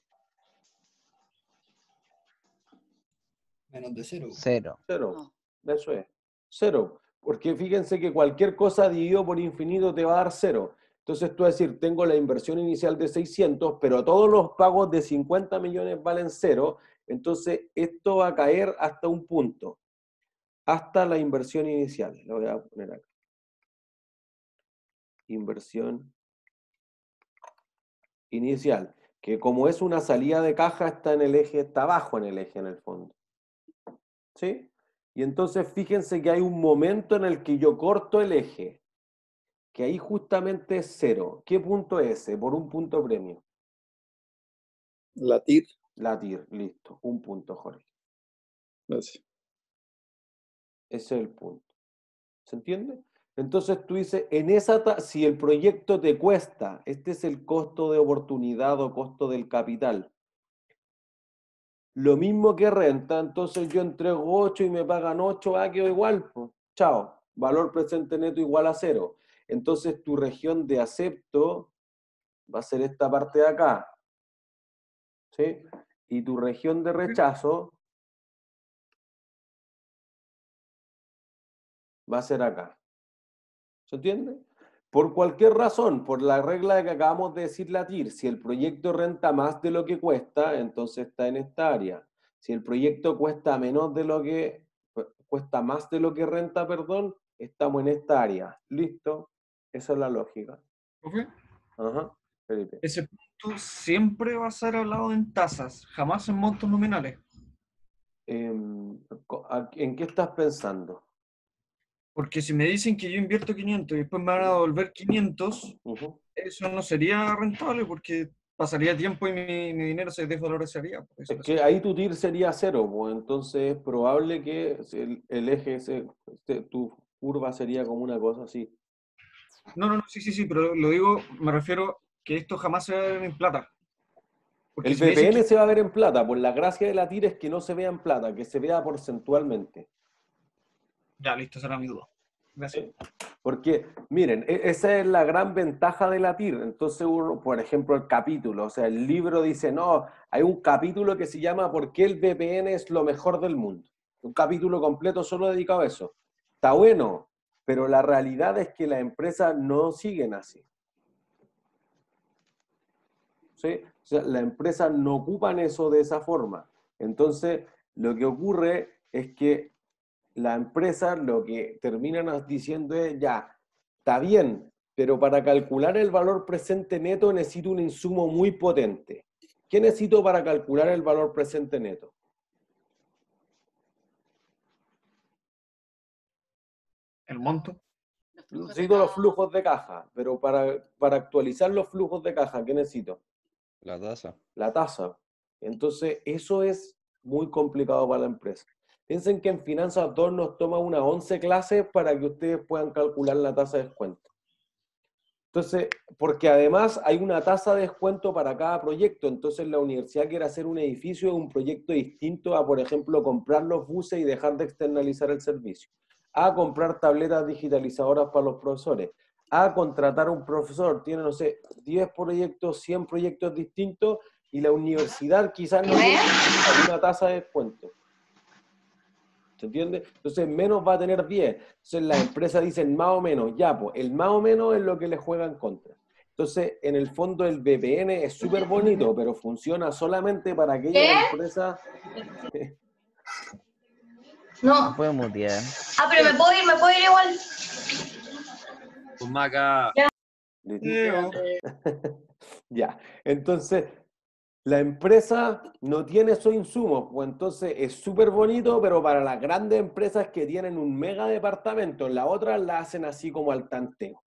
Menos de cero. Cero. Cero. Eso es. Cero. Porque fíjense que cualquier cosa dividido por infinito te va a dar cero. Entonces tú vas a decir, tengo la inversión inicial de 600, pero todos los pagos de 50 millones valen cero. Entonces esto va a caer hasta un punto. Hasta la inversión inicial. Lo voy a poner acá. Inversión inicial. Que como es una salida de caja, está en el eje, está abajo en el eje en el fondo. ¿Sí? Y entonces fíjense que hay un momento en el que yo corto el eje, que ahí justamente es cero. ¿Qué punto es ese? Por un punto premio. Latir. Latir, listo. Un punto, Jorge. Gracias. Ese es el punto. ¿Se entiende? Entonces tú dices, en esa si el proyecto te cuesta, este es el costo de oportunidad o costo del capital lo mismo que renta, entonces yo entrego 8 y me pagan 8, ah, quedo igual, pues, chao, valor presente neto igual a cero. Entonces tu región de acepto va a ser esta parte de acá, ¿sí? Y tu región de rechazo va a ser acá. ¿Se entiende? Por cualquier razón, por la regla que acabamos de decir la TIR, si el proyecto renta más de lo que cuesta, entonces está en esta área. Si el proyecto cuesta menos de lo que cuesta más de lo que renta, perdón, estamos en esta área. ¿Listo? Esa es la lógica. Ajá. Ese punto siempre va a ser hablado en tasas, jamás en montos nominales. Em, ¿En qué estás pensando? Porque si me dicen que yo invierto 500 y después me van a devolver 500, eso no sería rentable porque pasaría tiempo y mi, dinero se desvalorizaría. Es que ahí tu TIR sería cero, pues entonces es probable que el, eje, ese, este, tu curva sería como una cosa así. No, no, no, sí, sí, sí, pero lo digo, me refiero que esto jamás se va a ver en plata. el VPN se va a ver en plata, pues la gracia de la TIR es que no se vea en plata, que se vea porcentualmente. Ya, listo, será mi duda. Gracias. Porque, miren, e, esa es la gran ventaja de la TIR. Entonces, por ejemplo, el capítulo, o sea, el libro dice, no, hay un capítulo que se llama ¿Por qué el VPN es lo mejor del mundo? Un capítulo completo solo dedicado a eso. Está bueno, pero la realidad es que las empresas no siguen así. ¿Sí? O sea, las empresas no ocupan eso de esa forma. Entonces, lo que ocurre es que la empresa lo que terminan diciendo es, ya, está bien, pero para calcular el valor presente neto necesito un insumo muy potente. ¿Qué necesito para calcular el valor presente neto? ¿El monto? Necesito los flujos de caja, pero para, para actualizar los flujos de caja, ¿qué necesito? La tasa. La tasa. Entonces, eso es muy complicado para la empresa. Piensen que en Finanzas 2 nos toma unas 11 clases para que ustedes puedan calcular la tasa de descuento. Entonces, porque además hay una tasa de descuento para cada proyecto. Entonces, la universidad quiere hacer un edificio, un proyecto distinto a, por ejemplo, comprar los buses y dejar de externalizar el servicio. A comprar tabletas digitalizadoras para los profesores. A contratar a un profesor. Tiene, no sé, 10 proyectos, 100 proyectos distintos y la universidad quizás no tiene una tasa de descuento. ¿Se entiende? Entonces, menos va a tener 10. Entonces, las empresas dicen más o menos, ya, pues, el más o menos es lo que le juegan contra. Entonces, en el fondo, el VPN es súper bonito, pero funciona solamente para aquellas empresas. no. Puedo mutear. Ah, pero me puedo ir, me puedo ir igual. Pues Maca. Ya. ya. Entonces, la empresa no tiene esos insumos, pues entonces es súper bonito, pero para las grandes empresas que tienen un mega departamento, la otra la hacen así como al tanteo.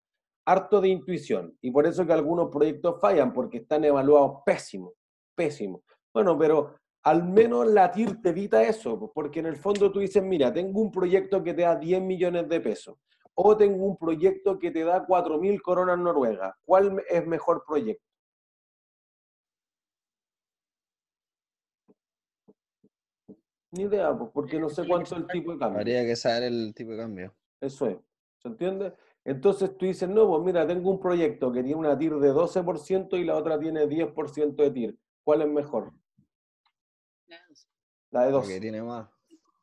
Harto de intuición. Y por eso que algunos proyectos fallan, porque están evaluados pésimos, pésimos. Bueno, pero al menos la TIR te evita eso, pues, porque en el fondo tú dices, mira, tengo un proyecto que te da 10 millones de pesos, o tengo un proyecto que te da 4.000 coronas noruegas. ¿Cuál es mejor proyecto? Ni idea, pues, porque no sé cuánto es el tipo de cambio. Habría que saber el tipo de cambio. Eso es. ¿Se entiende? Entonces tú dices, no, pues mira, tengo un proyecto que tiene una TIR de 12% y la otra tiene 10% de TIR. ¿Cuál es mejor? La de 12. que tiene más.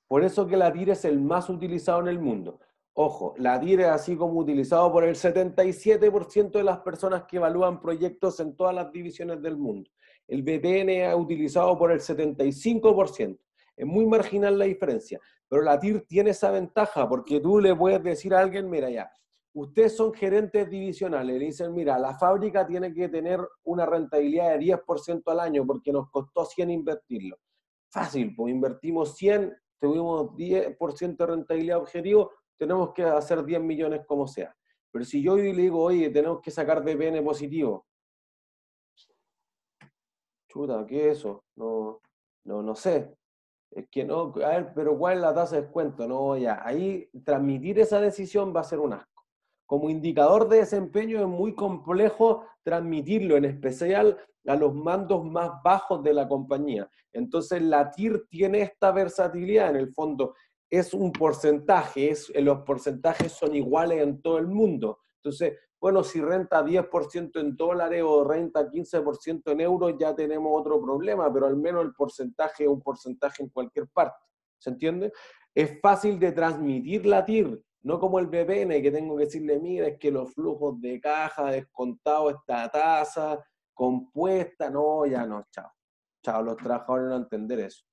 Por eso que la TIR es el más utilizado en el mundo. Ojo, la TIR es así como utilizado por el 77% de las personas que evalúan proyectos en todas las divisiones del mundo. El VPN es utilizado por el 75%. Es muy marginal la diferencia, pero la TIR tiene esa ventaja porque tú le puedes decir a alguien, mira ya, ustedes son gerentes divisionales, le dicen, mira, la fábrica tiene que tener una rentabilidad de 10% al año porque nos costó 100 invertirlo. Fácil, pues invertimos 100, tuvimos 10% de rentabilidad objetivo, tenemos que hacer 10 millones como sea. Pero si yo hoy le digo, oye, tenemos que sacar VPN positivo, chuta, ¿qué es eso? No, no, no sé. Es que no, a ver, pero ¿cuál es la tasa de descuento? No, ya, ahí transmitir esa decisión va a ser un asco. Como indicador de desempeño es muy complejo transmitirlo, en especial a los mandos más bajos de la compañía. Entonces la TIR tiene esta versatilidad, en el fondo es un porcentaje, es, los porcentajes son iguales en todo el mundo. Entonces, bueno, si renta 10% en dólares o renta 15% en euros, ya tenemos otro problema, pero al menos el porcentaje es un porcentaje en cualquier parte. ¿Se entiende? Es fácil de transmitir la TIR, no como el BPN, que tengo que decirle, mira, es que los flujos de caja, descontado esta tasa, compuesta, no, ya no, chao. Chao, los trabajadores no entender eso.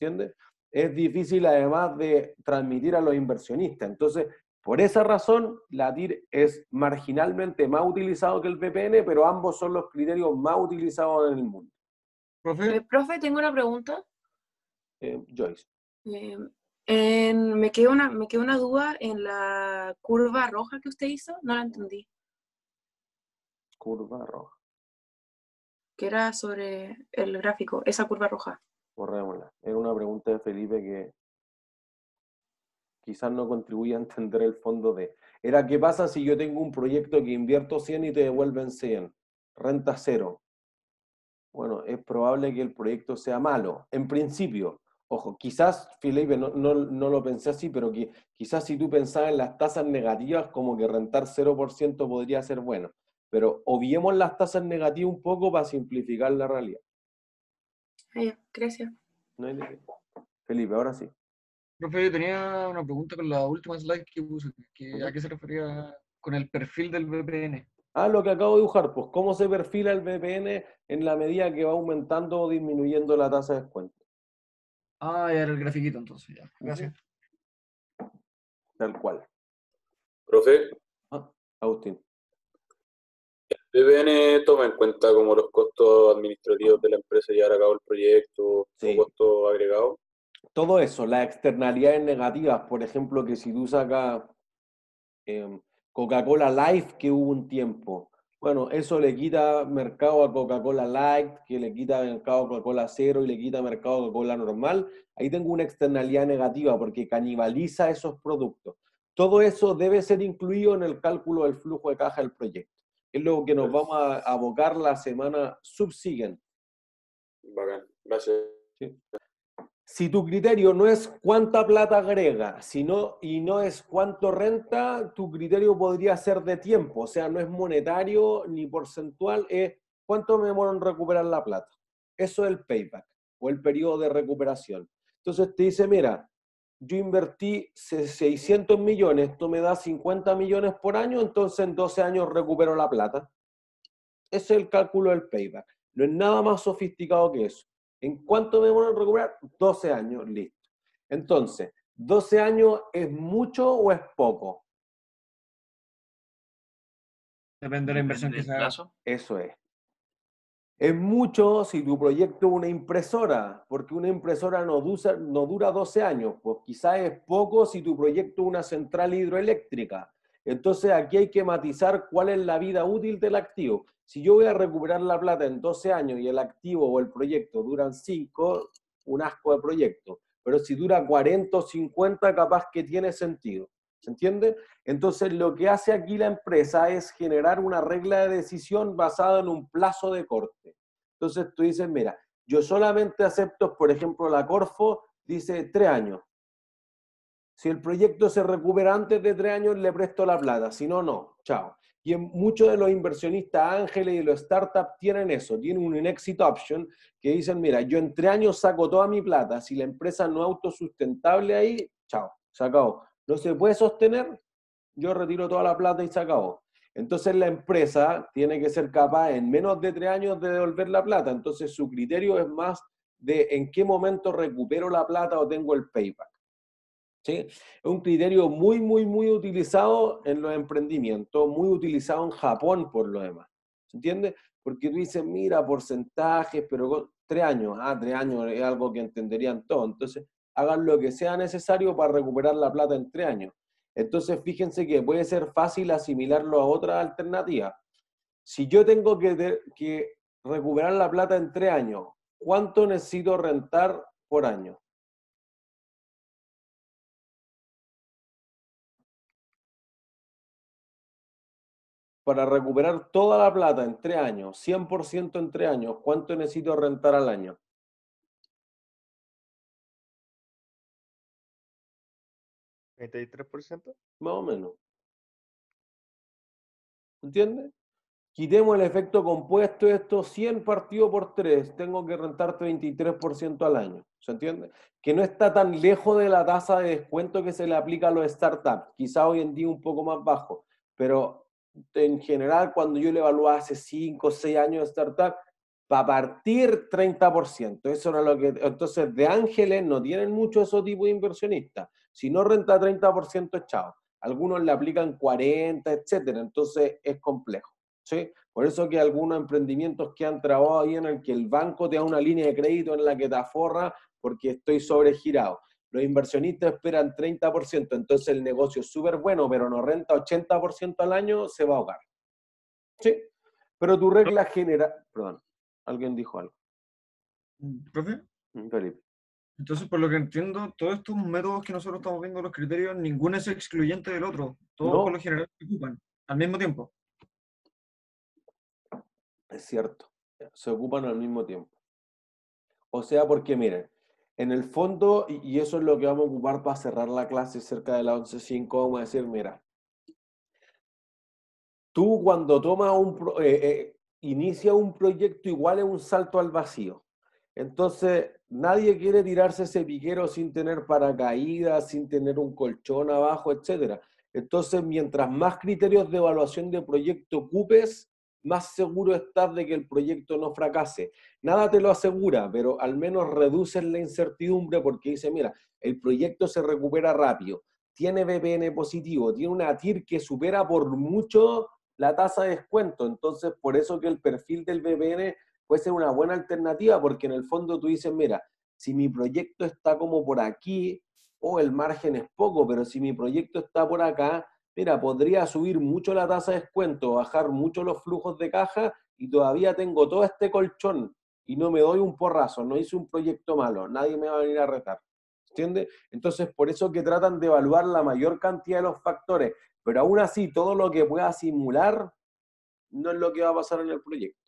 ¿Entiendes? Es difícil además de transmitir a los inversionistas. Entonces, por esa razón, la TIR es marginalmente más utilizado que el VPN, pero ambos son los criterios más utilizados en el mundo. ¿Profe? Eh, profe, tengo una pregunta. Eh, Joyce. Eh, me, quedó una, me quedó una duda en la curva roja que usted hizo, no la entendí. Curva roja. Que era sobre el gráfico, esa curva roja. Borrémosla. Era una pregunta de Felipe que quizás no contribuye a entender el fondo de. Era, ¿qué pasa si yo tengo un proyecto que invierto 100 y te devuelven 100? Renta cero. Bueno, es probable que el proyecto sea malo, en principio. Ojo, quizás, Felipe, no, no, lo pensé así, pero que, quizás si tú pensabas en las tasas negativas, como que rentar 0% podría ser bueno. Pero obviemos las tasas negativas un poco para simplificar la realidad. gracias. Felipe, ahora sí. Profe, yo tenía una pregunta con la última slide que puse, ¿a qué se refería con el perfil del VPN? Ah, lo que acabo de dibujar, pues cómo se perfila el VPN en la medida que va aumentando o disminuyendo la tasa de descuento. Ah, ya era el grafiquito entonces, ya. Gracias. Tal cual. Profe. Ah, Agustín. ¿El VPN toma en cuenta como los costos administrativos de la empresa llevar a cabo el proyecto, sí. costos agregados? Todo eso, las externalidades negativas, por ejemplo, que si tú sacas em, Coca-Cola Life, que hubo un tiempo, bueno, eso le quita mercado a Coca-Cola Light, que le quita mercado a Coca-Cola Cero y le quita mercado a Coca-Cola normal. Ahí tengo una externalidad negativa porque canibaliza esos productos. Todo eso debe ser incluido en el cálculo del flujo de caja del proyecto. Es lo que nos vamos a abocar la semana subsiguiente. Bacán, gracias. Sí si tu criterio no es cuánta plata agrega, sino, y no es cuánto renta, tu criterio podría ser de tiempo, o sea, no es monetario ni porcentual, es cuánto me demoro en recuperar la plata. Eso es el payback o el periodo de recuperación. Entonces te dice, mira, yo invertí 600 millones, esto me da 50 millones por año, entonces en 12 años recupero la plata. Ese es el cálculo del payback. No es nada más sofisticado que eso. ¿En cuánto me demoro en recuperar? 12 años, listo. Entonces, ¿12 años es mucho o es poco? Depende de la inversión que se haga. Eso es. Es mucho si tu proyecto es una impresora, porque una impresora no dura, no dura 12 años. Pues quizás es poco si tu proyecto es una central hidroeléctrica. Entonces aquí hay que matizar cuál es la vida útil del activo. Si yo voy a recuperar la plata en 12 años y el activo o el proyecto duran 5, un asco de proyecto. Pero si dura 40 o 50, capaz que tiene sentido. ¿Se entiende? Entonces, lo que hace aquí la empresa es generar una regla de decisión basada en un plazo de corte. Entonces, tú dices, mira, yo solamente acepto, por ejemplo, la Corfo dice tres años. Si el proyecto se recupera antes de tres años, le presto la plata. Si no, no. Chao. Y muchos de los inversionistas ángeles y los startups tienen eso, tienen un exit option que dicen, mira, yo en tres años saco toda mi plata, si la empresa no es autosustentable ahí, chao, se acabó. No se puede sostener, yo retiro toda la plata y se acabó. Entonces la empresa tiene que ser capaz en menos de tres años de devolver la plata. Entonces su criterio es más de en qué momento recupero la plata o tengo el payback. Es un criterio muy, muy, muy utilizado en los emprendimientos, muy utilizado en Japón por lo demás. ¿Se entiende? Porque tú dices, mira, porcentajes, pero tres años, ah, tres años es algo que entenderían todos. Entonces, hagan lo que sea necesario para recuperar la plata en tres años. Entonces, fíjense que puede ser fácil asimilarlo a otra alternativa. Si yo tengo que, que recuperar la plata en tres años, ¿cuánto necesito rentar por año? Para recuperar toda la plata en tres años, 100% en tres años, ¿cuánto necesito rentar al año? ¿33%? Más o menos. ¿Entiendes? Quitemos el efecto compuesto, esto 100 partido por 3, tengo que rentar 33% al año. ¿Se entiende? Que no está tan lejos de la tasa de descuento que se le aplica a los startups. Quizá hoy en día un poco más bajo, pero en general, cuando yo le evaluaba hace 5 o 6 años de startup, para partir 30%. Eso era lo que. Entonces, de ángeles no tienen mucho esos tipos de inversionistas. Si no renta 30%, chao. Algunos le aplican 40, etcétera. Entonces, es complejo. ¿sí? Por eso que algunos emprendimientos que han trabajado ahí en el que el banco te da una línea de crédito en la que te aforra porque estoy sobregirado. Los inversionistas esperan 30%, entonces el negocio es súper bueno, pero no renta 80% al año, se va a ahogar. ¿Sí? Pero tu regla general... Perdón, alguien dijo algo. ¿Profe? Mm, Felipe. Entonces, por lo que entiendo, todos estos métodos que nosotros estamos viendo, los criterios, ninguno es excluyente del otro. Todos por lo general se ocupan al mismo tiempo. Es cierto, se ocupan al mismo tiempo. O sea, porque miren, en el fondo, y eso es lo que vamos a ocupar para cerrar la clase cerca de la 11.5, vamos a decir, mira, tú cuando tomas un, eh, eh, inicia un proyecto igual es un salto al vacío. Entonces, nadie quiere tirarse ese piquero sin tener paracaídas, sin tener un colchón abajo, etc. Entonces, mientras más criterios de evaluación de proyecto ocupes, más seguro estás de que el proyecto no fracase. Nada te lo asegura, pero al menos reduces la incertidumbre porque dice, mira, el proyecto se recupera rápido, tiene VPN positivo, tiene una TIR que supera por mucho la tasa de descuento. Entonces, por eso que el perfil del VPN puede ser una buena alternativa porque en el fondo tú dices, mira, si mi proyecto está como por aquí, o el margen es poco, pero si mi proyecto está por acá, mira, podría subir mucho la tasa de descuento, bajar mucho los flujos de caja y todavía tengo todo este colchón y no me doy un porrazo, no hice un proyecto malo, nadie me va a venir a retar. ¿Entiendes? Entonces, por eso que tratan de evaluar la mayor cantidad de los factores, pero aún así, todo lo que pueda simular no es lo que va a pasar en el proyecto.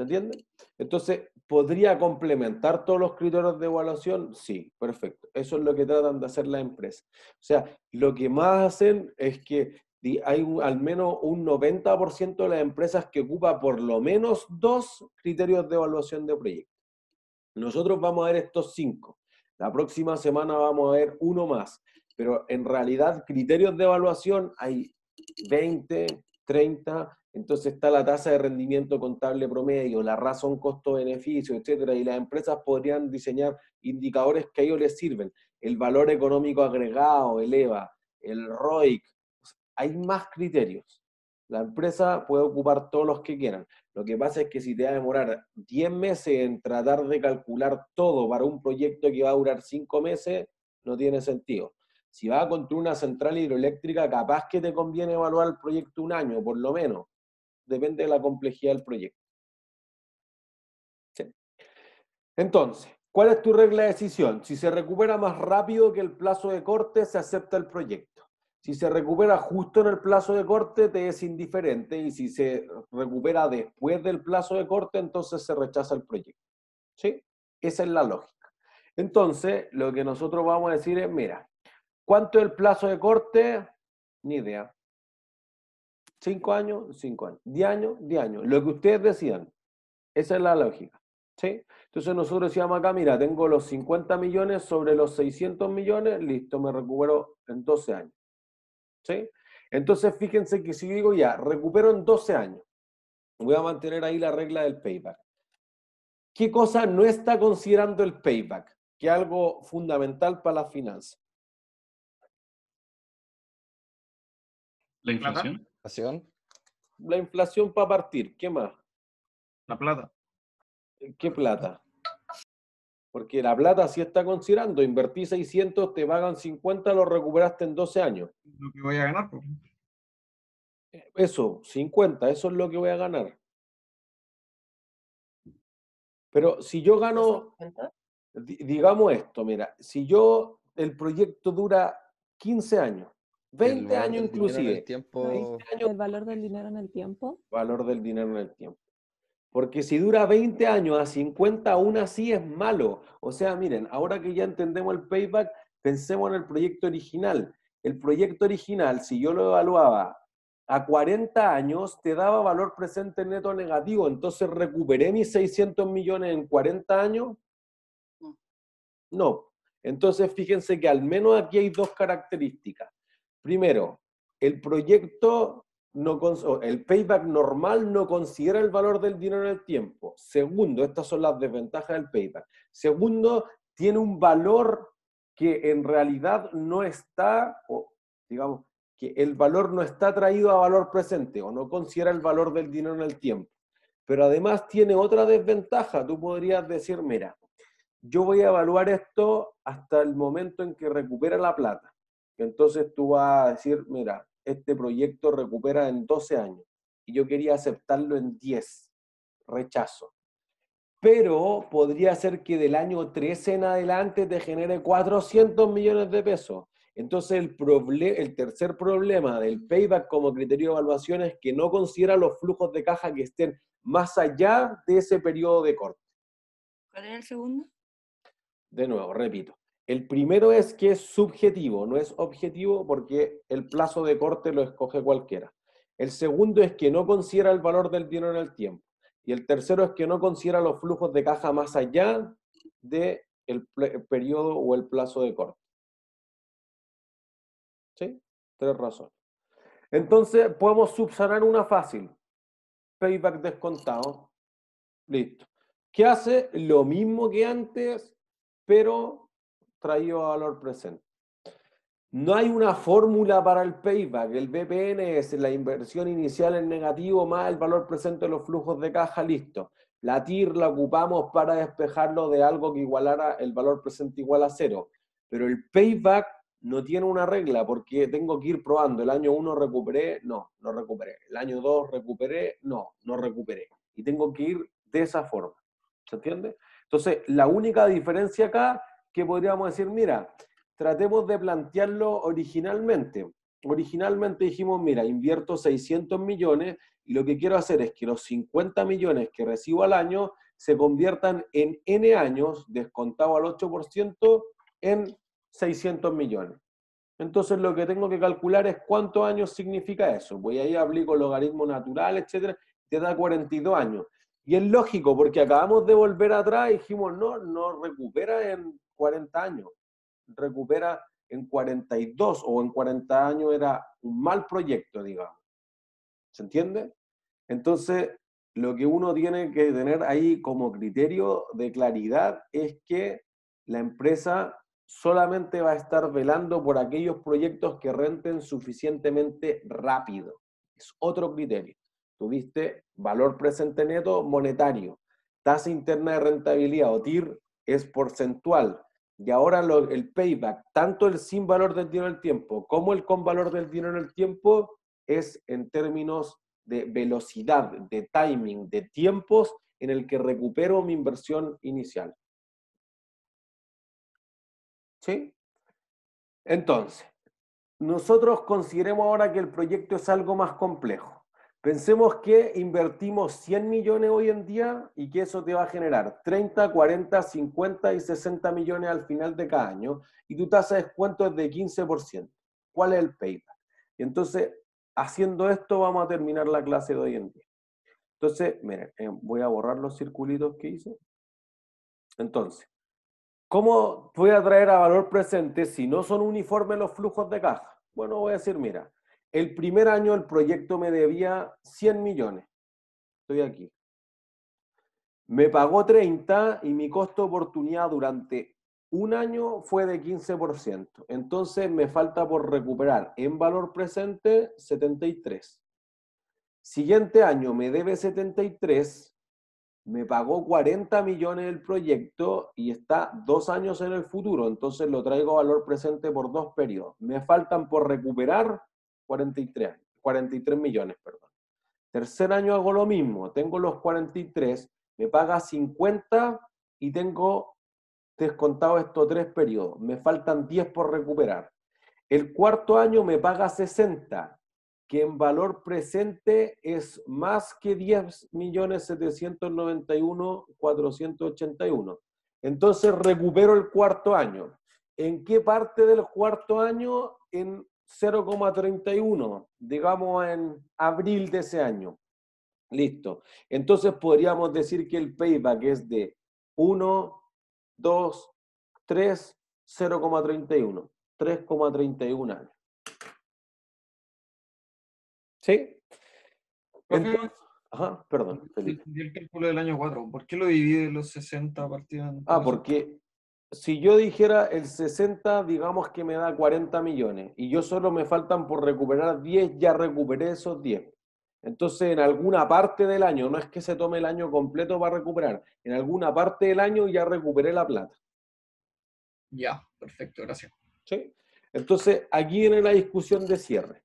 ¿Se entiende? Entonces, ¿podría complementar todos los criterios de evaluación? Sí, perfecto. Eso es lo que tratan de hacer las empresas. O sea, lo que más hacen es que hay al menos un 90% de las empresas que ocupa por lo menos dos criterios de evaluación de proyecto. Nosotros vamos a ver estos cinco. La próxima semana vamos a ver uno más. Pero en realidad, criterios de evaluación hay 20, 30, entonces está la tasa de rendimiento contable promedio, la razón costo-beneficio, etcétera, y las empresas podrían diseñar indicadores que a ellos les sirven. El valor económico agregado, el EVA, el ROIC, hay más criterios. La empresa puede ocupar todos los que quieran. Lo que pasa es que si te va a demorar 10 meses en tratar de calcular todo para un proyecto que va a durar 5 meses, no tiene sentido. Si vas a construir una central hidroeléctrica, capaz que te conviene evaluar el proyecto un año, por lo menos depende de la complejidad del proyecto. Entonces, ¿cuál es tu regla de decisión? Si se recupera más rápido que el plazo de corte, se acepta el proyecto. Si se recupera justo en el plazo de corte, te es indiferente. Y si se recupera después del plazo de corte, entonces se rechaza el proyecto. ¿Sí? Esa es la lógica. Entonces, lo que nosotros vamos a decir es, mira, ¿cuánto es el plazo de corte? Ni idea. Cinco años, cinco años. Diez años, diez años. Lo que ustedes decían. Esa es la lógica. ¿sí? Entonces nosotros decíamos acá, mira, tengo los 50 millones sobre los 600 millones, listo, me recupero en 12 años. ¿sí? Entonces fíjense que si digo ya, recupero en 12 años, voy a mantener ahí la regla del payback. ¿Qué cosa no está considerando el payback? Que es algo fundamental para la finanza. La inflación. La inflación para partir, ¿qué más? La plata. ¿Qué plata? Porque la plata sí está considerando, invertí 600, te pagan 50, lo recuperaste en 12 años. Lo que voy a ganar. Pues. Eso, 50, eso es lo que voy a ganar. Pero si yo gano, digamos esto, mira, si yo, el proyecto dura 15 años, 20 años inclusive. El, valor del dinero en el tiempo. Valor del dinero en el tiempo. Porque si dura 20 años a 50, aún así es malo. O sea, miren, ahora que ya entendemos el payback, pensemos en el proyecto original. El proyecto original, si yo lo evaluaba a 40 años, te daba valor presente neto negativo. Entonces, ¿recuperé mis 600 millones en 40 años? No. Entonces, fíjense que al menos aquí hay dos características. Primero, el proyecto, no, el payback normal no considera el valor del dinero en el tiempo. Segundo, estas son las desventajas del payback. Segundo, tiene un valor que en realidad no está, o digamos, que el valor no está traído a valor presente o no considera el valor del dinero en el tiempo. Pero además tiene otra desventaja. Tú podrías decir, mira, yo voy a evaluar esto hasta el momento en que recupera la plata. Entonces tú vas a decir, mira, este proyecto recupera en 12 años y yo quería aceptarlo en 10, rechazo. Pero podría ser que del año 13 en adelante te genere 400 millones de pesos. Entonces el, el tercer problema del payback como criterio de evaluación es que no considera los flujos de caja que estén más allá de ese periodo de corte. ¿Cuál era el segundo? De nuevo, repito. El primero es que es subjetivo, no es objetivo porque el plazo de corte lo escoge cualquiera. El segundo es que no considera el valor del dinero en el tiempo. Y el tercero es que no considera los flujos de caja más allá del de periodo o el plazo de corte. ¿Sí? Tres razones. Entonces, podemos subsanar una fácil. Payback descontado. Listo. ¿Qué hace? Lo mismo que antes, pero traído a valor presente. No hay una fórmula para el payback. El BPN es la inversión inicial en negativo más el valor presente de los flujos de caja, listo. La TIR la ocupamos para despejarlo de algo que igualara el valor presente igual a cero. Pero el payback no tiene una regla porque tengo que ir probando. El año 1 recuperé, no, no recuperé. El año 2 recuperé, no, no recuperé. Y tengo que ir de esa forma. ¿Se entiende? Entonces, la única diferencia acá que podríamos decir, mira, tratemos de plantearlo originalmente. Originalmente dijimos, mira, invierto 600 millones y lo que quiero hacer es que los 50 millones que recibo al año se conviertan en N años, descontado al 8%, en 600 millones. Entonces lo que tengo que calcular es cuántos años significa eso. Voy ahí, aplico logaritmo natural, etcétera, te da 42 años. Y es lógico, porque acabamos de volver atrás y dijimos, no, no recupera en 40 años, recupera en 42 o en 40 años era un mal proyecto, digamos. ¿Se entiende? Entonces, lo que uno tiene que tener ahí como criterio de claridad es que la empresa solamente va a estar velando por aquellos proyectos que renten suficientemente rápido. Es otro criterio. Tuviste valor presente neto monetario. Tasa interna de rentabilidad o TIR es porcentual. Y ahora el payback, tanto el sin valor del dinero en el tiempo como el con valor del dinero en el tiempo, es en términos de velocidad, de timing, de tiempos en el que recupero mi inversión inicial. ¿Sí? Entonces, nosotros consideremos ahora que el proyecto es algo más complejo. Pensemos que invertimos 100 millones hoy en día y que eso te va a generar 30, 40, 50 y 60 millones al final de cada año y tu tasa de descuento es de 15%. ¿Cuál es el payback? Entonces, haciendo esto, vamos a terminar la clase de hoy en día. Entonces, miren, eh, voy a borrar los circulitos que hice. Entonces, ¿cómo voy a traer a valor presente si no son uniformes los flujos de caja? Bueno, voy a decir, mira, el primer año el proyecto me debía 100 millones. Estoy aquí. Me pagó 30 y mi costo de oportunidad durante un año fue de 15%. Entonces me falta por recuperar en valor presente 73. Siguiente año me debe 73, me pagó 40 millones el proyecto y está dos años en el futuro. Entonces lo traigo a valor presente por dos periodos. Me faltan por recuperar 43, 43 millones, perdón. Tercer año hago lo mismo, tengo los 43, me paga 50 y tengo descontado estos tres periodos. Me faltan 10 por recuperar. El cuarto año me paga 60, que en valor presente es más que 10 millones 791 481. Entonces recupero el cuarto año. ¿En qué parte del cuarto año? En 0,31, digamos en abril de ese año. Listo. Entonces podríamos decir que el payback es de 1, 2, 3, 0,31. 3,31 años. ¿Sí? Entonces, ajá, perdón. el cálculo del año 4, ¿por qué lo divide los 60 partidos? Ah, porque si yo dijera el 60, digamos que me da 40 millones y yo solo me faltan por recuperar 10, ya recuperé esos 10. Entonces, en alguna parte del año, no es que se tome el año completo para recuperar, en alguna parte del año ya recuperé la plata. Ya, perfecto, gracias. ¿Sí? Entonces, aquí viene la discusión de cierre.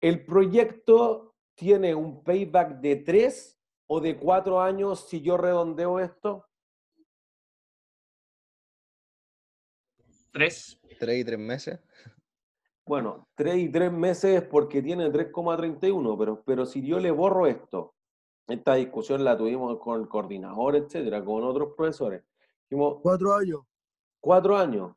¿El proyecto tiene un payback de tres o de cuatro años si yo redondeo esto? Tres. Tres y tres meses. Bueno, tres y tres meses porque tiene 3,31, pero, pero si yo le borro esto, esta discusión la tuvimos con el coordinador, etcétera, con otros profesores. cuatro años. Cuatro años.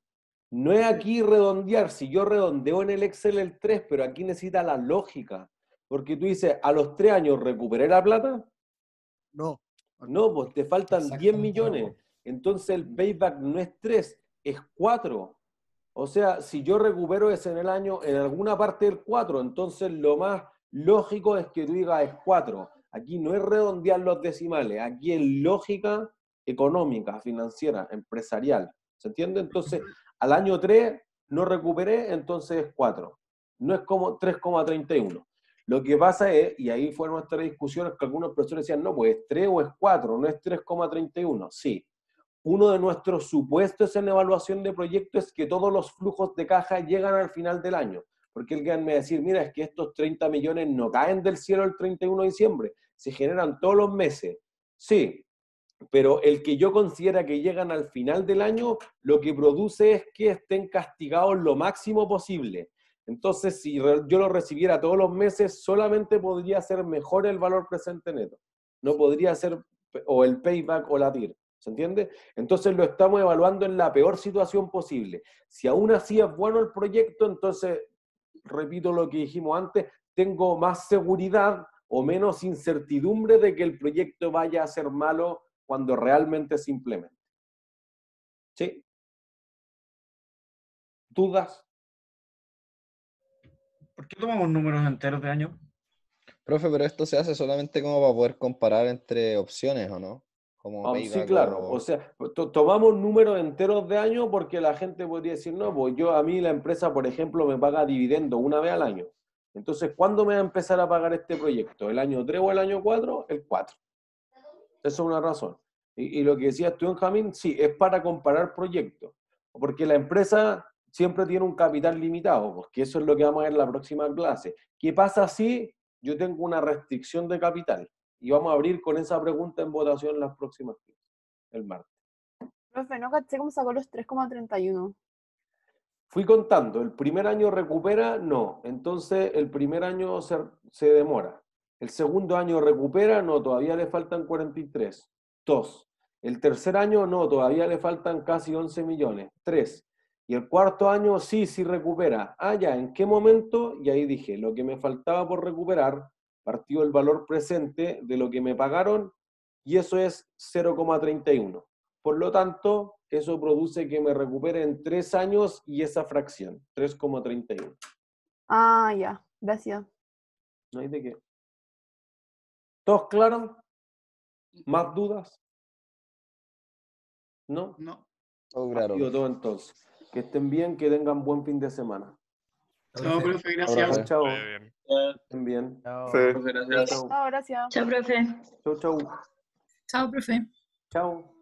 No es aquí redondear, si yo redondeo en el Excel el 3, pero aquí necesita la lógica. Porque tú dices, a los tres años recuperé la plata. No. No, pues te faltan 10 millones. Entonces el payback no es 3, es 4. O sea, si yo recupero ese en el año, en alguna parte del 4, entonces lo más lógico es que tú digas es 4. Aquí no es redondear los decimales, aquí es lógica económica, financiera, empresarial. ¿Se entiende? Entonces, al año 3 no recuperé, entonces es 4. No es como 3,31. Lo que pasa es, y ahí fue nuestra discusión, es que algunos profesores decían, no, pues es 3 o es 4, no es 3,31. Sí. Uno de nuestros supuestos en evaluación de proyectos es que todos los flujos de caja llegan al final del año. Porque alguien me va decir, mira, es que estos 30 millones no caen del cielo el 31 de diciembre, se generan todos los meses. Sí, pero el que yo considera que llegan al final del año, lo que produce es que estén castigados lo máximo posible. Entonces, si yo lo recibiera todos los meses, solamente podría ser mejor el valor presente neto. No podría ser o el payback o la TIR. ¿Se entiende? Entonces lo estamos evaluando en la peor situación posible. Si aún así es bueno el proyecto, entonces, repito lo que dijimos antes, tengo más seguridad o menos incertidumbre de que el proyecto vaya a ser malo cuando realmente se implemente. ¿Sí? ¿Dudas? ¿Por qué tomamos números enteros de año? Profe, pero esto se hace solamente como para poder comparar entre opciones, ¿o no? Como ah, sí, claro. O, sea, tomamos números enteros de año porque la gente podría decir, no, pues yo a mí la empresa, por ejemplo, me paga dividendo una vez al año. Entonces, ¿cuándo me va a empezar a pagar este proyecto? ¿El año 3 o el año 4? El 4. Eso es una razón. Y, y lo que decías tú, Benjamín, sí, es para comparar proyectos. Porque la empresa siempre tiene un capital limitado, porque eso es lo que vamos a ver en la próxima clase. ¿Qué pasa si yo tengo una restricción de capital? Y vamos a abrir con esa pregunta en votación las próximas clases, el martes. Profe, no caché cómo sacó los 3,31. Fui contando, el primer año recupera, no. Entonces el primer año se, se demora. El segundo año recupera, no, todavía le faltan 43. Dos. El tercer año, no, todavía le faltan casi 11 millones. Tres. Y el cuarto año sí, sí recupera. Ah, ya, ¿en qué momento? Y ahí dije, lo que me faltaba por recuperar partió el valor presente de lo que me pagaron y eso es 0,31. Por lo tanto, eso produce que me recupere en tres años y esa fracción, 3,31. Ah, ya, gracias. No hay de qué. ¿Todos claros? ¿Más dudas? ¿No? No. Todo claro. todo entonces. Que estén bien, que tengan buen fin de semana. Chao, profe, gracias. Chao. Estén bien. Chao, gracias. Chao, gracias. Chao, profe. Chao, chao. Chao, profe. Chao.